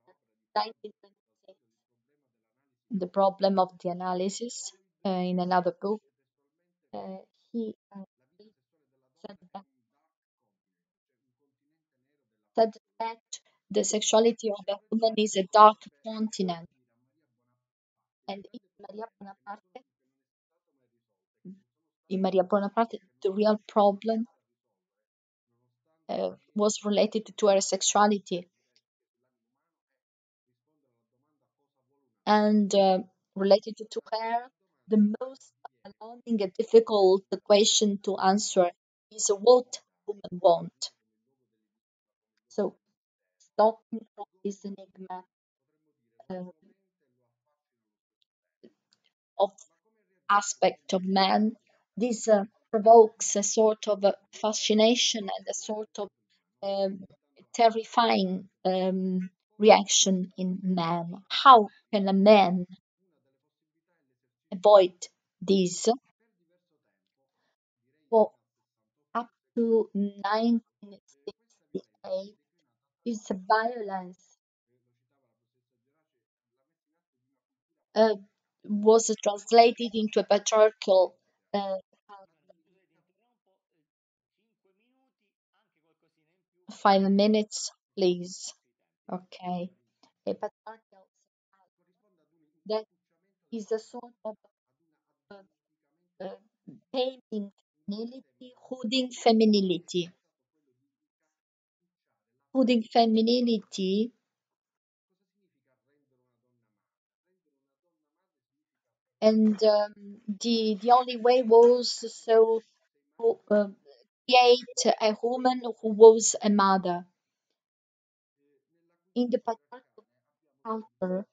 1926, The Problem of the Analysis, uh, in another book, uh, he uh, said, that, said that the sexuality of a woman is a dark continent. And in Maria Bonaparte, in Maria Bonaparte, the real problem uh, was related to her sexuality. And uh, related to her the most alarming and difficult question to answer is what women want. So stopping from this enigma uh, of aspect of man this uh, provokes a sort of a fascination and a sort of um, terrifying um, reaction in man. How can a man avoid this? For up to 1968, this violence uh, was translated into a patriarchal uh, five minutes, please. Okay. A patriarchal that is a sort of uh, uh, painting femininity, hooding femininity. Hooding femininity and um, the the only way was so to uh, create a woman who was a mother. In the patriarchal culture,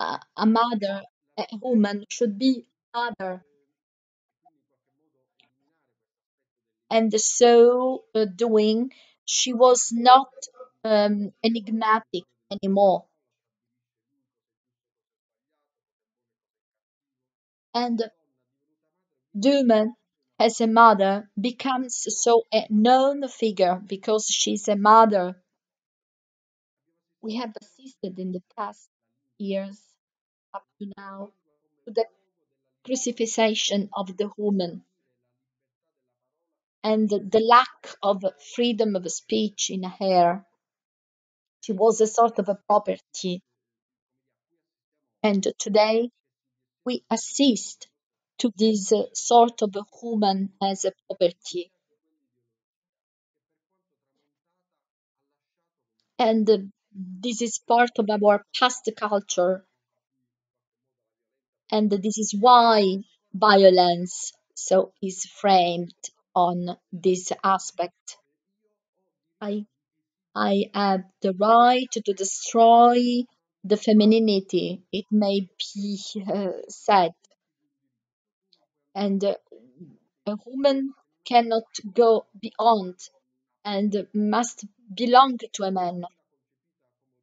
uh, a mother, a woman should be mother. And so uh, doing, she was not um, enigmatic anymore. And Duman, as a mother, becomes so a known figure because she's a mother. We have assisted in the past years up to now to the crucifixion of the woman and the lack of freedom of speech in her. She was a sort of a property. And today we assist to this uh, sort of a human as a property. And uh, this is part of our past culture. And this is why violence so is framed on this aspect. I I have the right to destroy the femininity, it may be uh, said. And uh, a woman cannot go beyond and must belong to a man.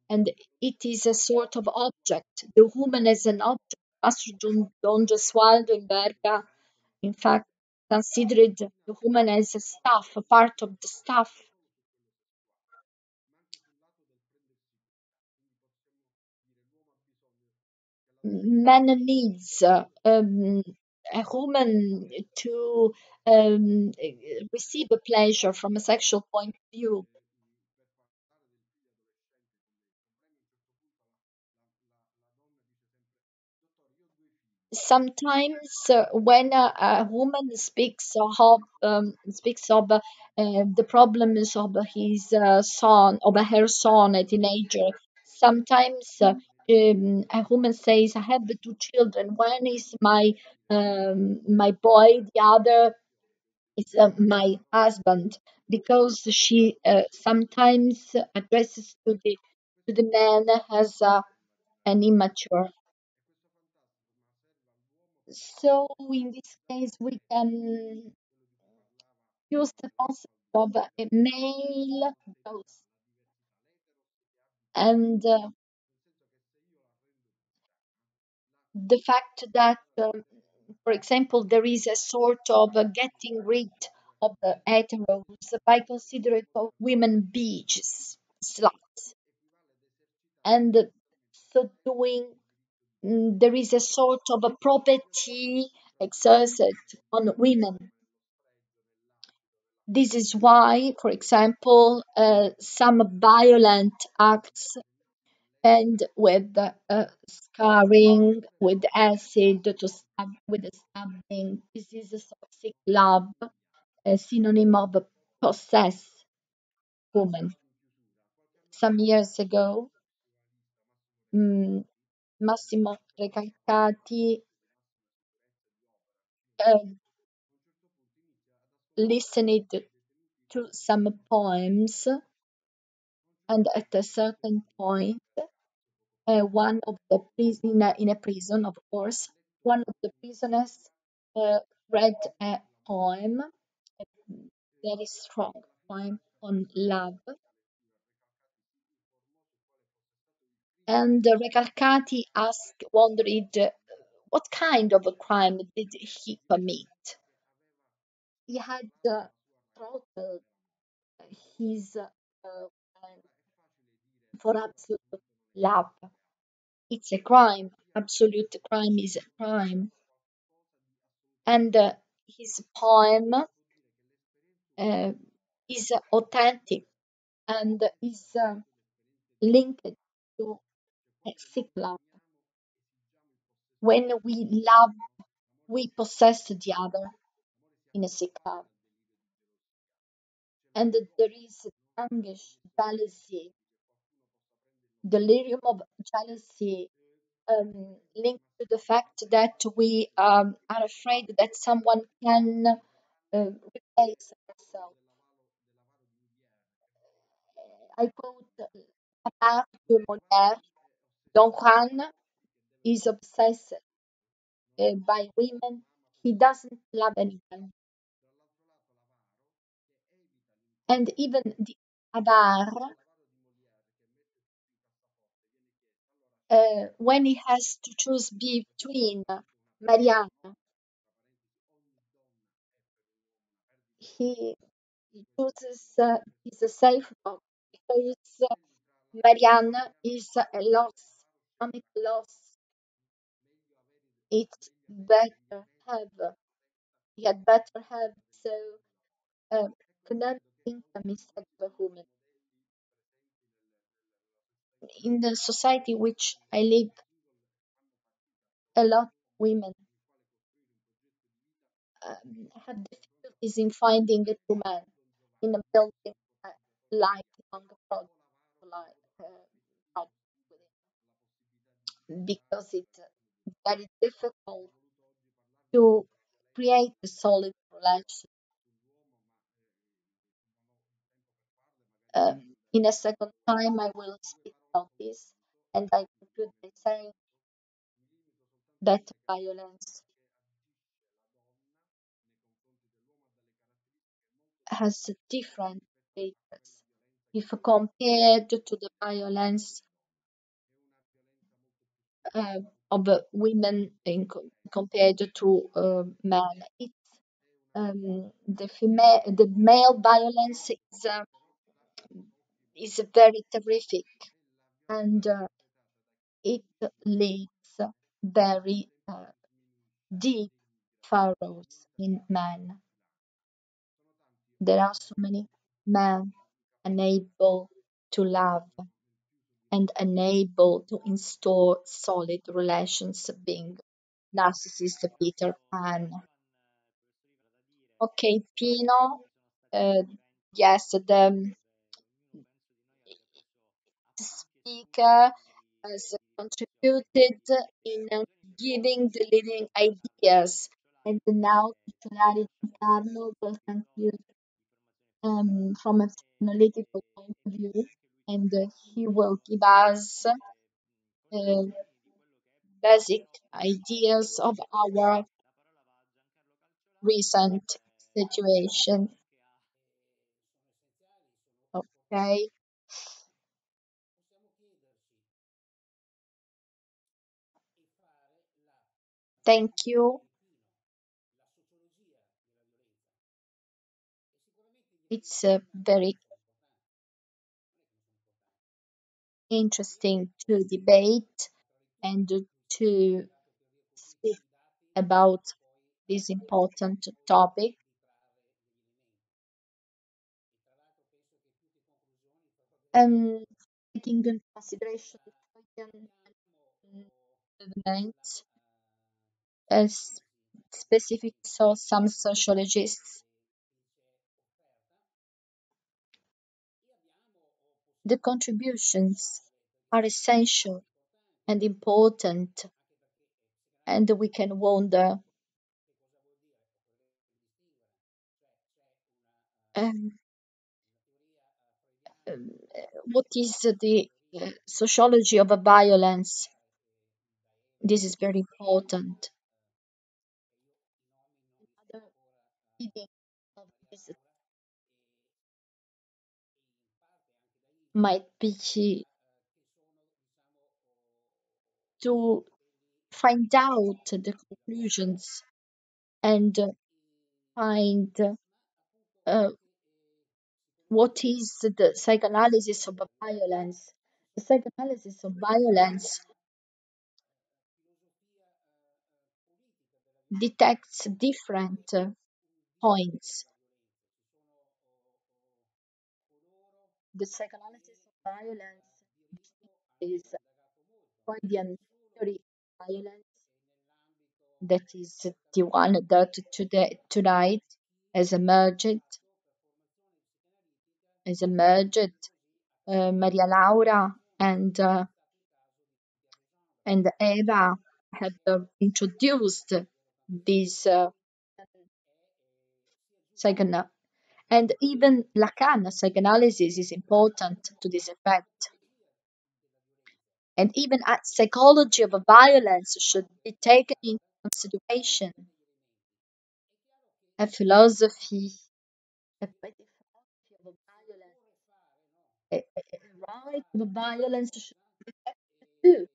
And it is a sort of object. The woman as an object. Pastor John, Don Gesualdo in Verga, in fact, considered the woman as a staff, a part of the staff man needs um, a woman to um, receive a pleasure from a sexual point of view. Sometimes, uh, when a, a, woman speaks of um, speaks of uh, the problems of his uh, son, of her son, a teenager, sometimes uh, um, a woman says, "I have two children. One is my um, my boy, the other is uh, my husband," because she uh, sometimes addresses to the to the man as uh, an immature. So in this case, we can use the concept of a male ghost and uh, the fact that, um, for example, there is a sort of uh, getting rid of the heteros by considering women beaches, sluts, and so doing mm, there is a sort of a property exerted on women. This is why, for example, uh, some violent acts end with uh, scarring, with acid, to stab, with stabbing. This is a toxic love, a synonym of a possessed woman. Some years ago, um, Massimo Recalcati uh, listened to some poems, and at a certain point, uh, one of the prison in a, in a prison, of course, one of the prisoners uh, read a poem, a very strong poem on love. And uh, asked, wondered, uh, what kind of a crime did he commit? He had uh, throttled his uh, for absolute love. It's a crime. Absolute crime is a crime. And uh, his poem uh, is authentic and is uh, linked to a sick love. When we love, we possess the other in a sick love. And there is anguish, jealousy, delirium of jealousy um, linked to the fact that we um, are afraid that someone can uh, replace ourselves. I quote L'Avare de Molière, Don Juan is obsessed uh, by women. He doesn't love anyone. And even the Avare, uh, when he has to choose between Marianne, he, chooses uh, is a safe box because uh, Marianne is a loss, economic loss. It's better have he had better have so uh, economic income instead of a woman. In the society which I live, a lot of women um, have difficulties in finding a true man in a building a lifelong project, like, uh, because it's uh, very difficult to create a solid relation. Um, in a second time, I will speak about this, and I conclude by saying that violence has different stages. If compared to the violence uh, of women in compared to uh, men, um, the female, the male violence is uh, is very terrific, and uh, it leaves very uh, deep furrows in men. There are so many men unable to love and unable to install solid relations being narcissist Peter Pan. Okay, Pino, uh, yes, the, the speaker has contributed in uh, giving the leading ideas, and now Giancarlo will conclude um, from a analytical point of view, and uh, he will give us uh, basic ideas of our recent situation. Okay, thank you. It's very interesting to debate and to speak about this important topic. And taking into consideration movement, as specific so some sociologists, the contributions are essential and important, and we can wonder um, um, what is the uh, sociology of a violence. This is very important. Another reading of might be to find out the conclusions and find uh, what is the psychoanalysis of violence. The psychoanalysis of violence detects different points. The psychoanalysis of violence is Freudian theory of violence that is the one that today tonight has emerged has emerged uh, Maria Laura and uh, and Eva have uh, introduced this uh, psychon and even Lacan psychoanalysis is important to this effect. And even a psychology of violence should be taken into consideration. A philosophy, a philosophy of violence, a, right of violence should be too.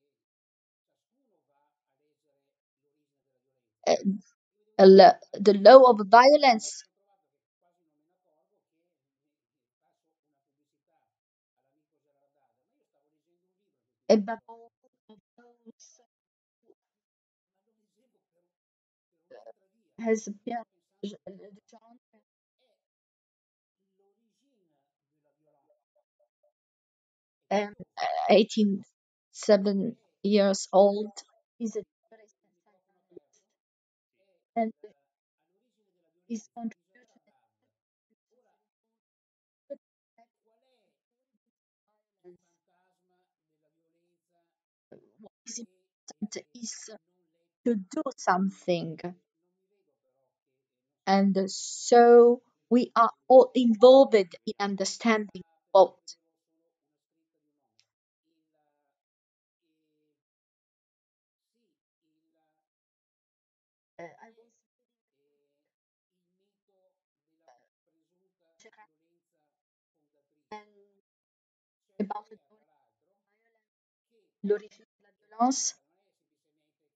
Uh, the law of violence all of those has Pierre Jean um, 87 years old. He's a. And his contribution what is important is to do something. And so we are all involved in understanding what about la violence.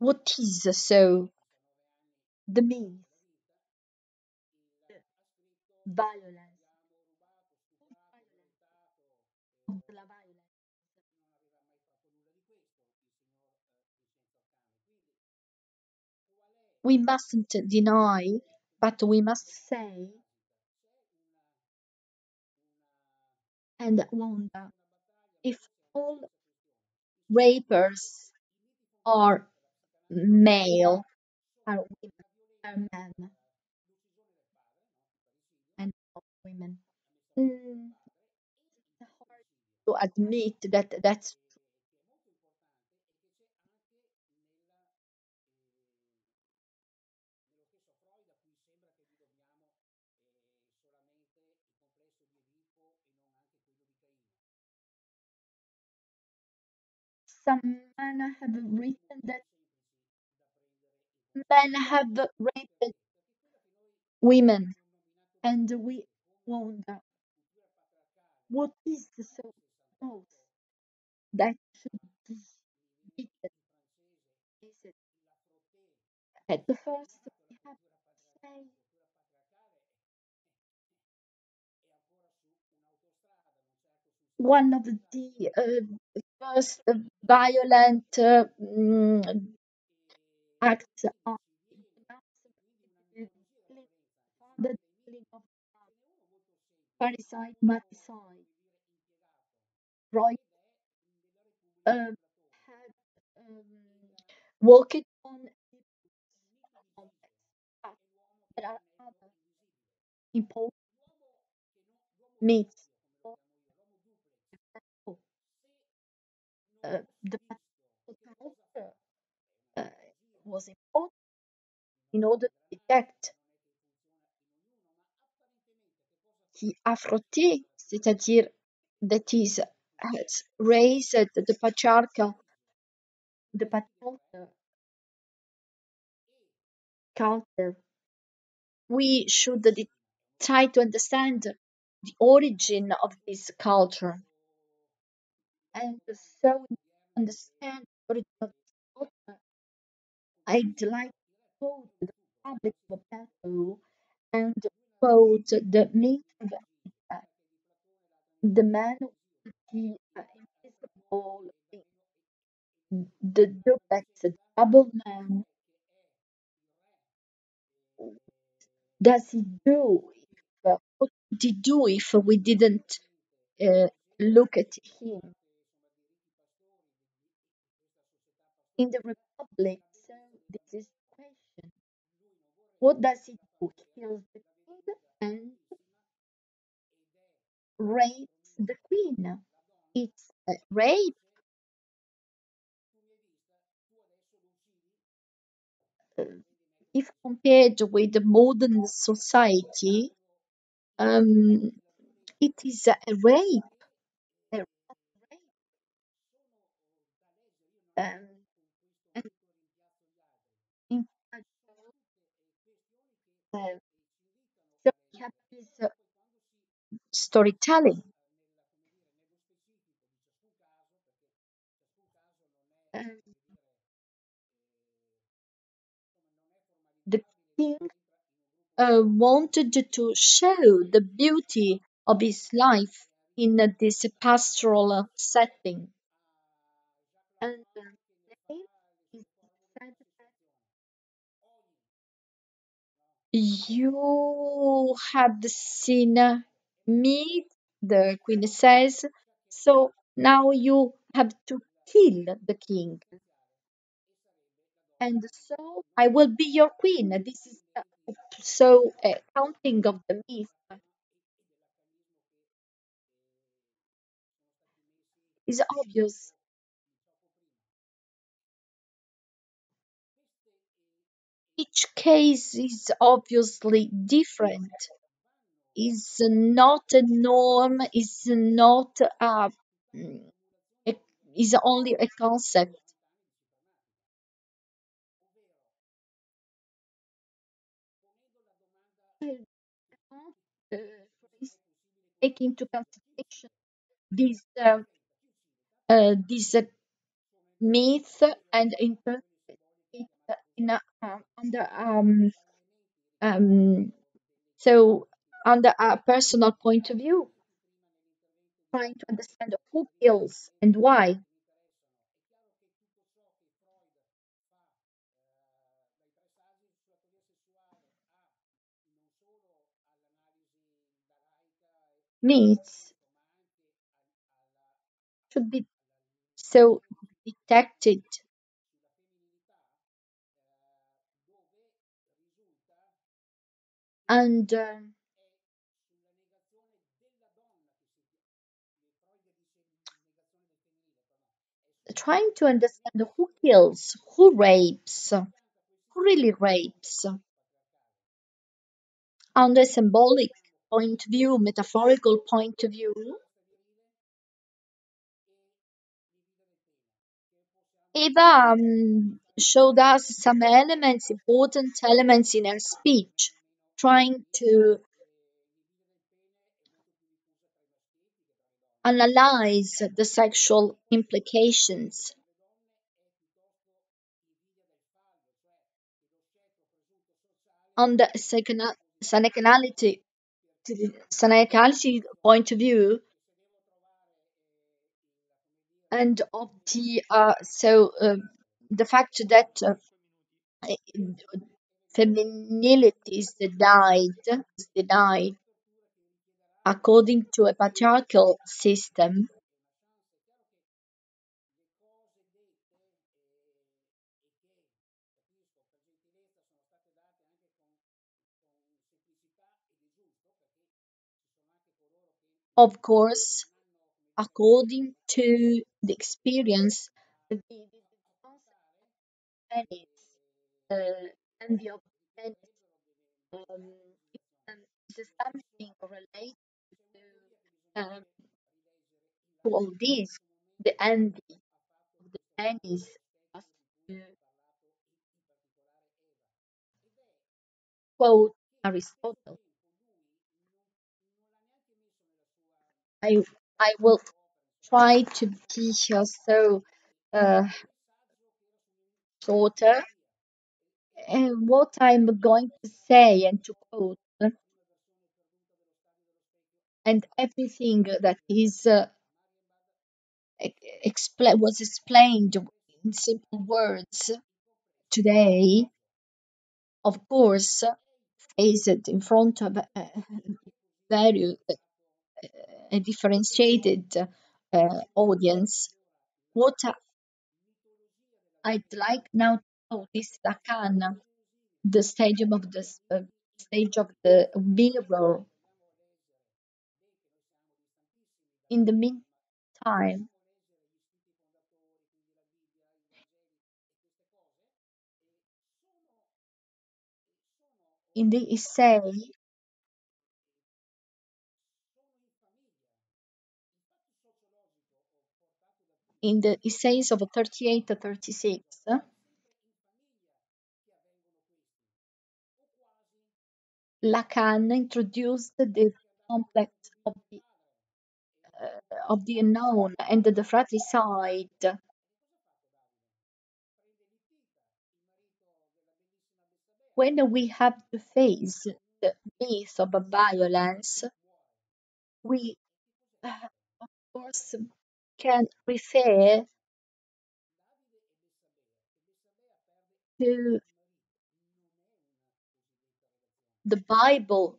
what is so the means. Violence violence we mustn't deny but we must say and wonder if all rapers are male are women are men and women mm, it's hard to admit that that's true. some men have written that men have raped women. And we wonder what is the so most that should be at the first we have to say one of the uh, first violent uh, mm, acts on the killing of parricide matricide Roy um, had um, worked on there are other important myths uh, the was important in order to detect qui a frotté, c'est-à-dire that is has raised the patriarchal the patriarchal culture. We should try to understand the origin of this culture and so we understand the origin of. I'd like to quote the Republic of Plato and quote the myth of the man with the invisible thing, the duplex, the double man. Does he do? If, uh, what would he do if we didn't uh, look at him? In the Republic, so this is the question. What does he do? Kills the king and rapes the queen. It's a rape. If compared with the modern society, um, it is a rape. A rape. Um, so we have this uh, storytelling. Um, the king uh, wanted to show the beauty of his life in this pastoral setting. And um, You had seen me, the queen says, so now you have to kill the king. And so I will be your queen. This is uh, so uh, counting of the myth is obvious. Each case is obviously different. Is not a norm. Is not a, is only a concept. Take into consideration this uh, uh, this myth and interpret in a, um, under um, um, so under a personal point of view, trying to understand who kills and why. Myths should be so detected and uh, trying to understand who kills, who rapes, who really rapes, on the symbolic point of view, metaphorical point of view, Eva um, showed us some elements, important elements in her speech, trying to analyze the sexual implications. On the psychoanalytic, psychoanalytic point of view, and of the uh, so uh, the fact that uh, femininity is denied is denied according to a patriarchal system. Of course according to the experience the, the, the uh, the of um, is something related to, um, to all this, the envy of the as to quote Aristotle. I I will try to be so uh, shorter. And what I'm going to say and to quote and everything that is uh, expl- was explained in simple words today, of course, faced in front of a very a differentiated uh, audience. What I'd like now know is Lacan, the stadium of the uh, stage of the mirror. In the meantime, in the essay, in the essays of 38 to 36, Lacan introduced the complex of the, uh, of the unknown and the fratricide. when we have to face the myth of violence, we uh, of course can refer to the Bible,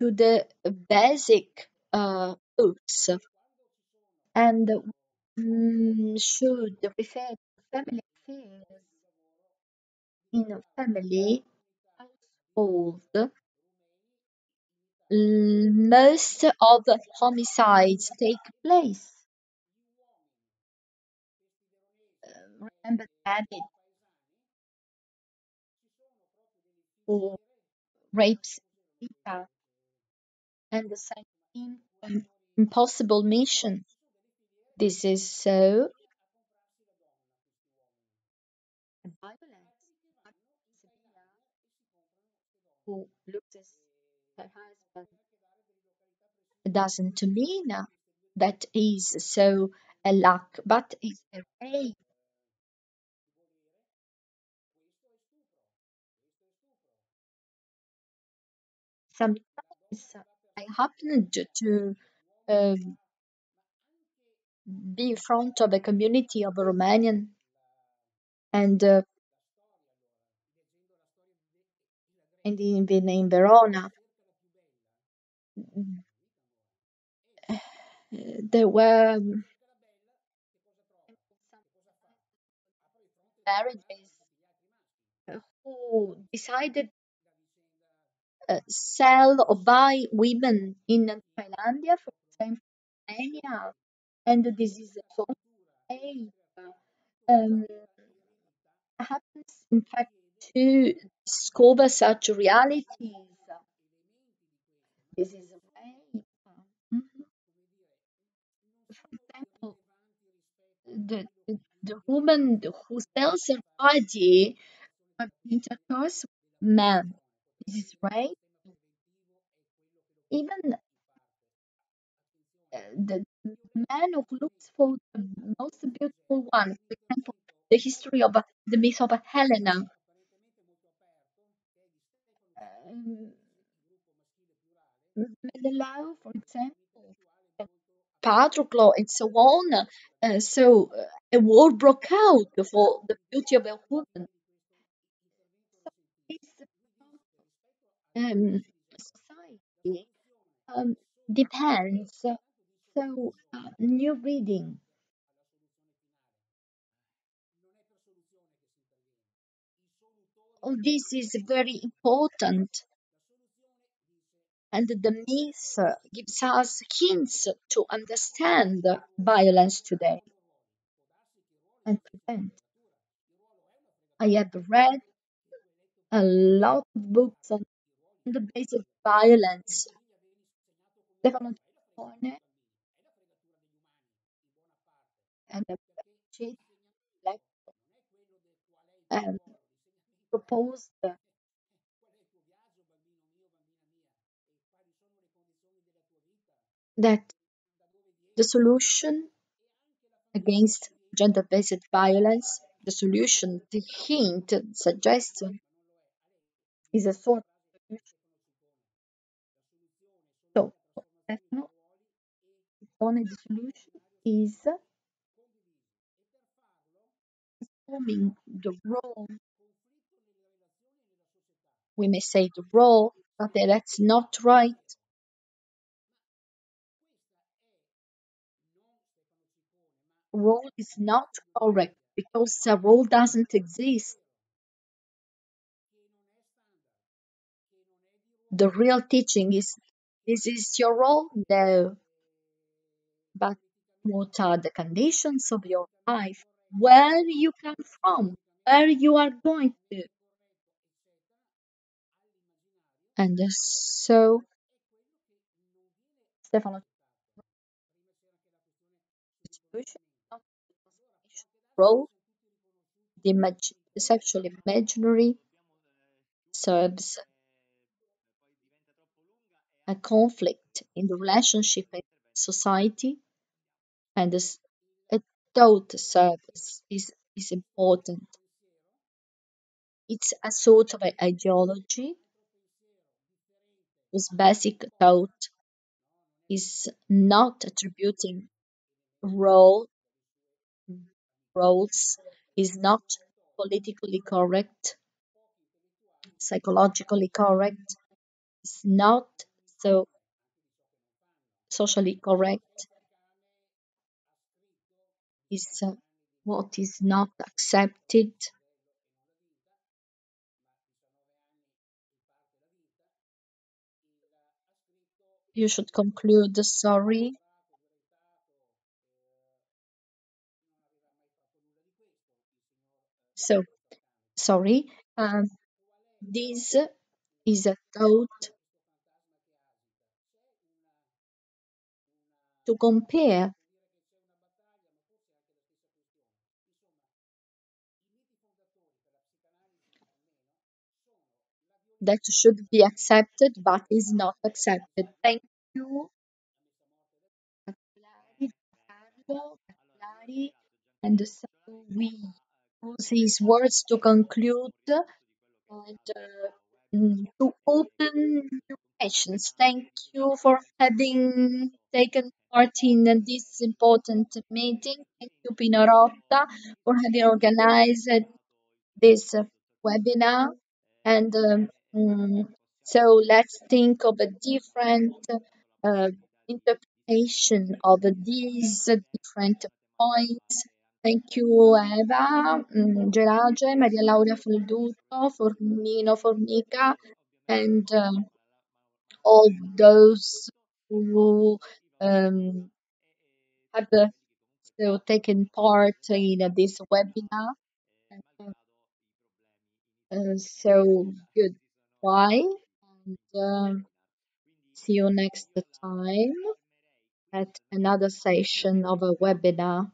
to the basic uh, and mm, should refer to family affairs in a family household. Most of the homicides take place. Remember that it or rapes Peter and the same impossible mission. This is so violence. Who her husband doesn't mean that is so a luck, but it's a rape. Sometimes I happened to um, be in front of a community of Romanian. And uh, and in, in, in Verona. There were um, marriages who decided uh, sell or buy women in Thailandia, for example, Romania, and this is so safe. Um, happens in fact to discover such realities. This is a way. For example, the, the, the woman who sells her body intercourse with men. Is right. Even uh, the man who looks for the most beautiful one, for example, the history of uh, the myth of Helena. Um, for example, Patroclo, and so on. Uh, so uh, a war broke out for the beauty of a woman. So this um, society um, depends. So uh, new reading. All this is very important, and the myth gives us hints to understand violence today and prevent. I have read a lot of books on the basic violence. Stefano Ciccone and the Cheat and proposed that the solution against gender based violence, the solution, the hint, suggestion is a sort of solution. So, Ciccone, the solution is transforming the role, we may say the role, but that's not right. Role is not correct because the role doesn't exist. The real teaching is this is your role? No. But what are the conditions of your life? Where you come from? Where you are going to? And so Stefano role, the sexual imaginary serves a conflict in the relationship in society and this, a thought service is, is important. it's a sort of ideology whose basic thought is not attributing role roles, is not politically correct, psychologically correct, is not so socially correct, is uh, what is not accepted. You should conclude, the sorry. So, sorry, um, this is a thought to compare that should be accepted but is not accepted. Thank you, and so we use these words to conclude and uh, mm, to open new questions. Thank you for having taken part in this important meeting. Thank you, Pino Rotta, for having organized this webinar. And um, mm, so let's think of a different uh, interpretation of these different points. Thank you, Eva, mm, Gerace, Maria Laura Falduto, Fornino Formica, and um, all those who um, have uh, so taken part in this webinar. Uh, so goodbye and um, see you next time at another session of a webinar.